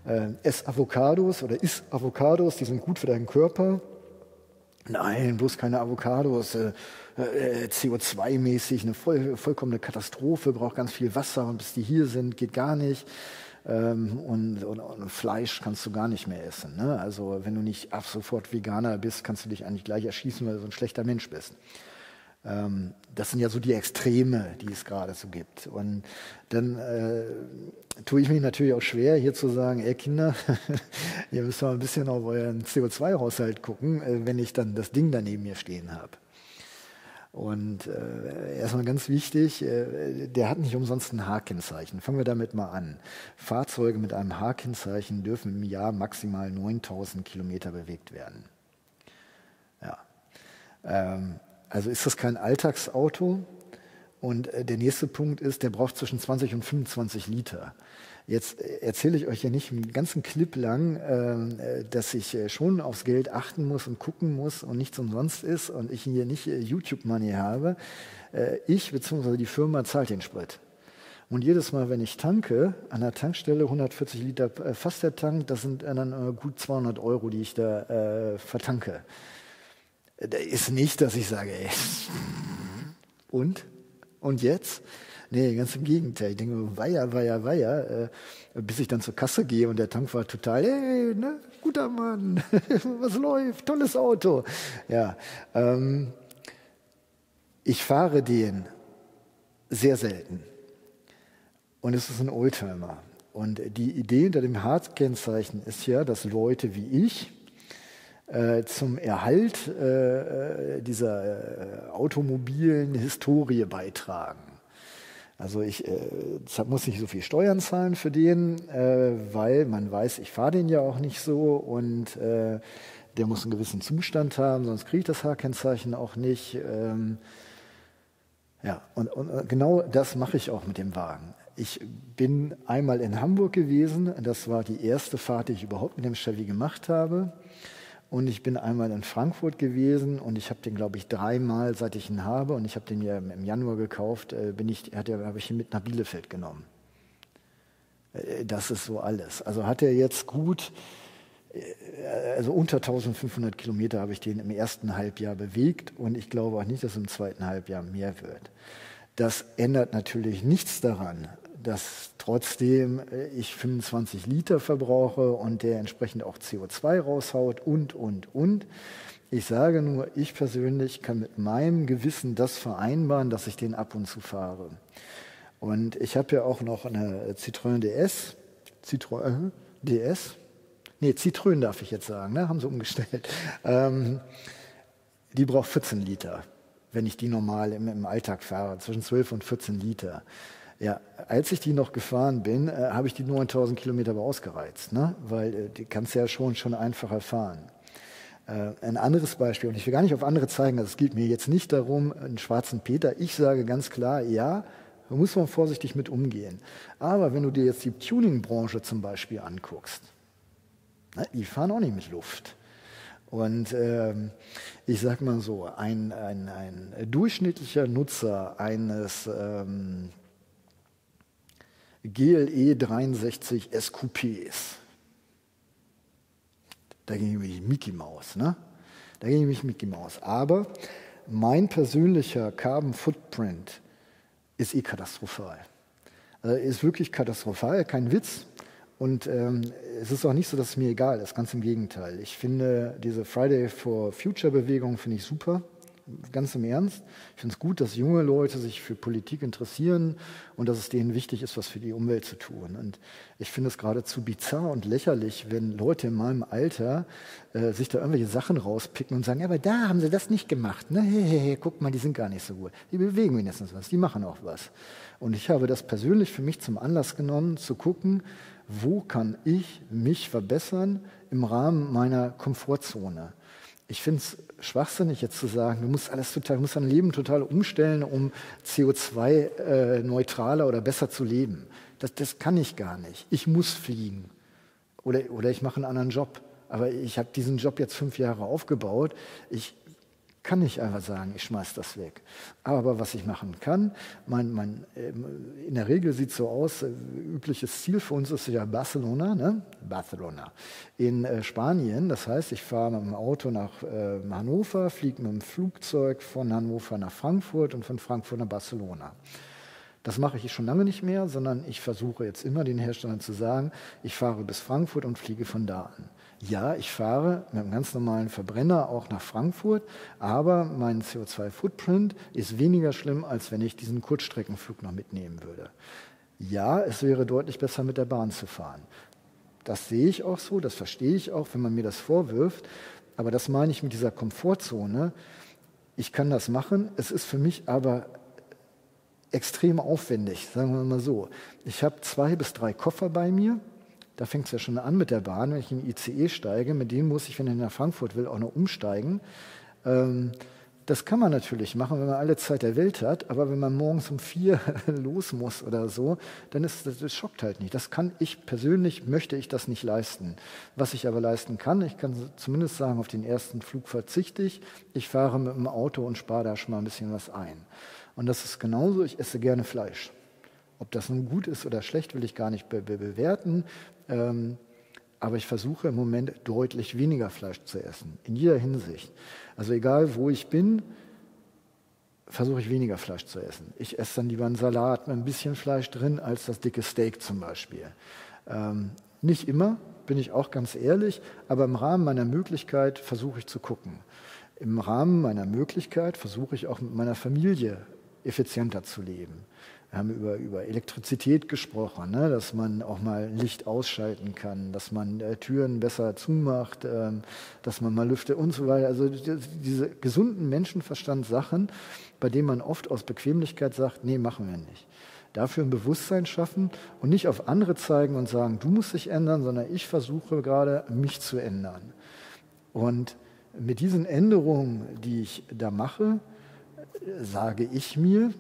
Äh, ess Avocados oder iss Avocados, die sind gut für deinen Körper. Nein, bloß keine Avocados. Äh, äh, CO2-mäßig eine voll, vollkommene Katastrophe, braucht ganz viel Wasser und bis die hier sind, geht gar nicht. Ähm, und, und, und, Fleisch kannst du gar nicht mehr essen. Ne? Also wenn du nicht ab sofort Veganer bist, kannst du dich eigentlich gleich erschießen, weil du so ein schlechter Mensch bist. Ähm, das sind ja so die Extreme, die es gerade so gibt. Und dann äh, tue ich mich natürlich auch schwer, hier zu sagen, ey Kinder, ihr müsst mal ein bisschen auf euren CO2-Haushalt gucken, äh, wenn ich dann das Ding daneben mir stehen habe. Und äh, erstmal ganz wichtig, äh, der hat nicht umsonst ein H-Kennzeichen. Fangen wir damit mal an. Fahrzeuge mit einem H-Kennzeichen dürfen im Jahr maximal 9000 Kilometer bewegt werden. Ja. Ähm, also ist das kein Alltagsauto? Und äh, der nächste Punkt ist, der braucht zwischen 20 und 25 Liter. Jetzt äh, erzähle ich euch ja nicht einen ganzen Clip lang, äh, dass ich schon aufs Geld achten muss und gucken muss und nichts umsonst ist und ich hier nicht YouTube-Money habe. Ich bzw. die Firma zahlt den Sprit. Und jedes Mal, wenn ich tanke, an der Tankstelle 140 Liter fast der Tank, das sind dann gut 200 Euro, die ich da vertanke. Ist nicht, dass ich sage, ey, und? Und jetzt? Nee, ganz im Gegenteil. Ich denke, weia, weia, weia, äh, bis ich dann zur Kasse gehe und der Tank war total, hey, ne, guter Mann, was läuft, tolles Auto. Ja, ähm, ich fahre den sehr selten. Und es ist ein Oldtimer. Und die Idee hinter dem Harz-Kennzeichen ist ja, dass Leute wie ich äh, zum Erhalt äh, äh dieser äh, automobilen Historie beitragen. Also ich äh, muss nicht so viel Steuern zahlen für den, weil man weiß, ich fahre den ja auch nicht so und der muss einen gewissen Zustand haben, sonst kriege ich das H-Kennzeichen auch nicht. Ähm, ja, und, und genau das mache ich auch mit dem Wagen. Ich bin einmal in Hamburg gewesen, das war die erste Fahrt, die ich überhaupt mit dem Chevy gemacht habe. Und ich bin einmal in Frankfurt gewesen und ich habe den, glaube ich, dreimal, seit ich ihn habe, und ich habe den ja im Januar gekauft, äh, bin ich, habe ich ihn mit nach Bielefeld genommen. Äh, das ist so alles. Also hat er jetzt gut, äh, also unter 1500 Kilometer habe ich den im ersten Halbjahr bewegt und ich glaube auch nicht, dass im zweiten Halbjahr mehr wird. Das ändert natürlich nichts daran, dass trotzdem äh, ich 25 Liter verbrauche und der entsprechend auch CO2 raushaut und, und, und. Ich sage nur, ich persönlich kann mit meinem Gewissen das vereinbaren, dass ich den ab und zu fahre. Und ich habe ja auch noch eine Citroën DS. Citroën DS? Nee, Citroën darf ich jetzt sagen, ne? haben sie umgestellt. Ähm, die braucht 14 Liter, wenn ich die normal im, im Alltag fahre, zwischen 12 und 14 Liter. Ja, als ich die noch gefahren bin, äh, habe ich die 9000 Kilometer aber ausgereizt, ne? weil äh, die kannst du ja schon, schon einfacher fahren. Äh, ein anderes Beispiel, und ich will gar nicht auf andere zeigen, also es geht mir jetzt nicht darum, einen schwarzen Peter. Ich sage ganz klar, ja, da muss man vorsichtig mit umgehen. Aber wenn du dir jetzt die Tuning-Branche zum Beispiel anguckst, ne, die fahren auch nicht mit Luft. Und ähm, ich sage mal so, ein, ein, ein durchschnittlicher Nutzer eines ähm, GLE 63 SQPs. Da ging ich mich Mickey Maus, ne? Da ging ich mich Mickey Maus. Aber mein persönlicher Carbon Footprint ist eh katastrophal. Also ist wirklich katastrophal, kein Witz. Und ähm, es ist auch nicht so, dass es mir egal ist, ganz im Gegenteil. Ich finde diese Friday for Future Bewegung finde ich super ganz im Ernst. Ich finde es gut, dass junge Leute sich für Politik interessieren und dass es denen wichtig ist, was für die Umwelt zu tun. Und ich finde es geradezu bizarr und lächerlich, wenn Leute in meinem Alter äh, sich da irgendwelche Sachen rauspicken und sagen, ja, aber da haben sie das nicht gemacht. Ne? Hey, hey, hey, guck mal, die sind gar nicht so gut. Die bewegen wenigstens was, die machen auch was. Und ich habe das persönlich für mich zum Anlass genommen, zu gucken, wo kann ich mich verbessern im Rahmen meiner Komfortzone ich finde es schwachsinnig jetzt zu sagen, du musst alles total, du musst dein Leben total umstellen, um CO2-neutraler äh, oder besser zu leben. Das, das kann ich gar nicht. Ich muss fliegen. Oder, oder ich mache einen anderen Job. Aber ich habe diesen Job jetzt fünf Jahre aufgebaut. Ich kann nicht einfach sagen, ich schmeiß das weg. Aber was ich machen kann, mein, mein, ähm, in der Regel sieht es so aus, äh, übliches Ziel für uns ist ja Barcelona, ne? Barcelona in äh, Spanien. Das heißt, ich fahre mit dem Auto nach äh, Hannover, fliege mit dem Flugzeug von Hannover nach Frankfurt und von Frankfurt nach Barcelona. Das mache ich schon lange nicht mehr, sondern ich versuche jetzt immer den Herstellern zu sagen, ich fahre bis Frankfurt und fliege von da an. Ja, ich fahre mit einem ganz normalen Verbrenner auch nach Frankfurt, aber mein CO2-Footprint ist weniger schlimm, als wenn ich diesen Kurzstreckenflug noch mitnehmen würde. Ja, es wäre deutlich besser, mit der Bahn zu fahren. Das sehe ich auch so, das verstehe ich auch, wenn man mir das vorwirft. Aber das meine ich mit dieser Komfortzone. Ich kann das machen, es ist für mich aber extrem aufwendig, sagen wir mal so. Ich habe zwei bis drei Koffer bei mir, da fängt es ja schon an mit der Bahn, wenn ich in ICE steige, mit dem muss ich, wenn ich nach Frankfurt will, auch noch umsteigen. Ähm, das kann man natürlich machen, wenn man alle Zeit der Welt hat, aber wenn man morgens um vier los muss oder so, dann ist das, das schockt halt nicht. Das kann ich persönlich, möchte ich das nicht leisten. Was ich aber leisten kann, ich kann zumindest sagen, auf den ersten Flug verzichte ich. Ich fahre mit dem Auto und spare da schon mal ein bisschen was ein. Und das ist genauso, ich esse gerne Fleisch. Ob das nun gut ist oder schlecht, will ich gar nicht be be bewerten. Ähm, aber ich versuche im Moment deutlich weniger Fleisch zu essen, in jeder Hinsicht. Also egal, wo ich bin, versuche ich weniger Fleisch zu essen. Ich esse dann lieber einen Salat mit ein bisschen Fleisch drin, als das dicke Steak zum Beispiel. Ähm, nicht immer, bin ich auch ganz ehrlich, aber im Rahmen meiner Möglichkeit versuche ich zu gucken. Im Rahmen meiner Möglichkeit versuche ich auch mit meiner Familie effizienter zu leben. Wir haben über, über Elektrizität gesprochen, ne? dass man auch mal Licht ausschalten kann, dass man äh, Türen besser zumacht, ähm, dass man mal lüftet und so weiter. Also diese gesunden Menschenverstand-Sachen, bei denen man oft aus Bequemlichkeit sagt, nee, machen wir nicht. Dafür ein Bewusstsein schaffen und nicht auf andere zeigen und sagen, du musst dich ändern, sondern ich versuche gerade, mich zu ändern. Und mit diesen Änderungen, die ich da mache, sage ich mir,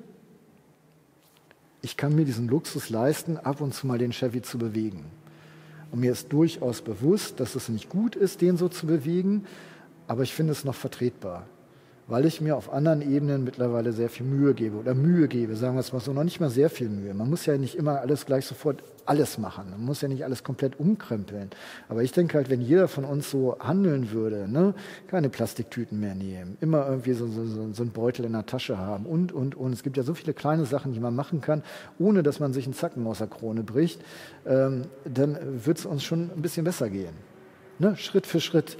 ich kann mir diesen Luxus leisten, ab und zu mal den Chevy zu bewegen. Und mir ist durchaus bewusst, dass es nicht gut ist, den so zu bewegen, aber ich finde es noch vertretbar weil ich mir auf anderen Ebenen mittlerweile sehr viel Mühe gebe oder Mühe gebe, sagen wir es mal so, noch nicht mal sehr viel Mühe. Man muss ja nicht immer alles gleich sofort alles machen. Man muss ja nicht alles komplett umkrempeln. Aber ich denke halt, wenn jeder von uns so handeln würde, ne, keine Plastiktüten mehr nehmen, immer irgendwie so, so, so einen Beutel in der Tasche haben und, und, und. Es gibt ja so viele kleine Sachen, die man machen kann, ohne dass man sich einen Zacken aus der Krone bricht, ähm, dann wird es uns schon ein bisschen besser gehen. Ne? Schritt für Schritt.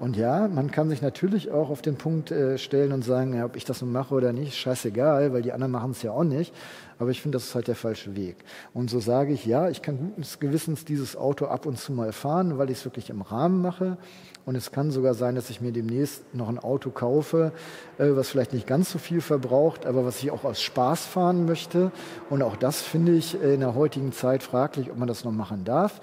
Und ja, man kann sich natürlich auch auf den Punkt äh, stellen und sagen, ob ich das nun mache oder nicht, scheißegal, weil die anderen machen es ja auch nicht. Aber ich finde, das ist halt der falsche Weg. Und so sage ich, ja, ich kann guten Gewissens dieses Auto ab und zu mal fahren, weil ich es wirklich im Rahmen mache. Und es kann sogar sein, dass ich mir demnächst noch ein Auto kaufe, äh, was vielleicht nicht ganz so viel verbraucht, aber was ich auch aus Spaß fahren möchte. Und auch das finde ich in der heutigen Zeit fraglich, ob man das noch machen darf.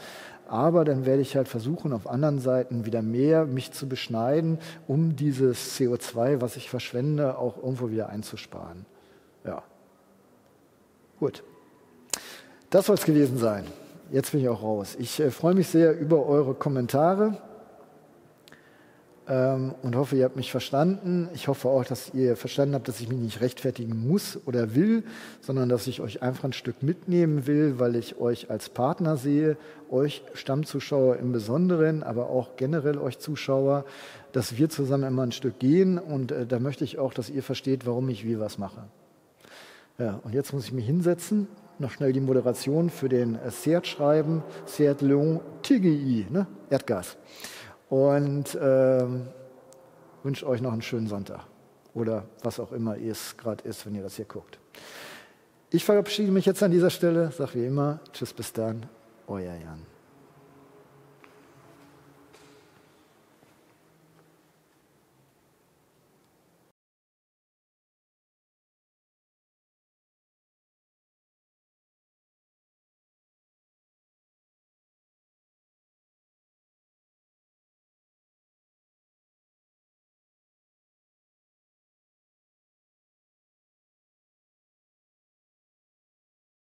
Aber dann werde ich halt versuchen, auf anderen Seiten wieder mehr mich zu beschneiden, um dieses CO2, was ich verschwende, auch irgendwo wieder einzusparen. Ja. Gut. Das soll es gewesen sein. Jetzt bin ich auch raus. Ich äh, freue mich sehr über eure Kommentare ähm, und hoffe, ihr habt mich verstanden. Ich hoffe auch, dass ihr verstanden habt, dass ich mich nicht rechtfertigen muss oder will, sondern dass ich euch einfach ein Stück mitnehmen will, weil ich euch als Partner sehe, euch Stammzuschauer im Besonderen, aber auch generell euch Zuschauer, dass wir zusammen immer ein Stück gehen und äh, da möchte ich auch, dass ihr versteht, warum ich wie was mache. Ja, und jetzt muss ich mich hinsetzen, noch schnell die Moderation für den äh, schreiben, Seat Leon TGI, ne? Erdgas und ähm, wünsche euch noch einen schönen Sonntag oder was auch immer es gerade ist, wenn ihr das hier guckt. Ich verabschiede mich jetzt an dieser Stelle, sage wie immer, tschüss bis dann, euer Jan.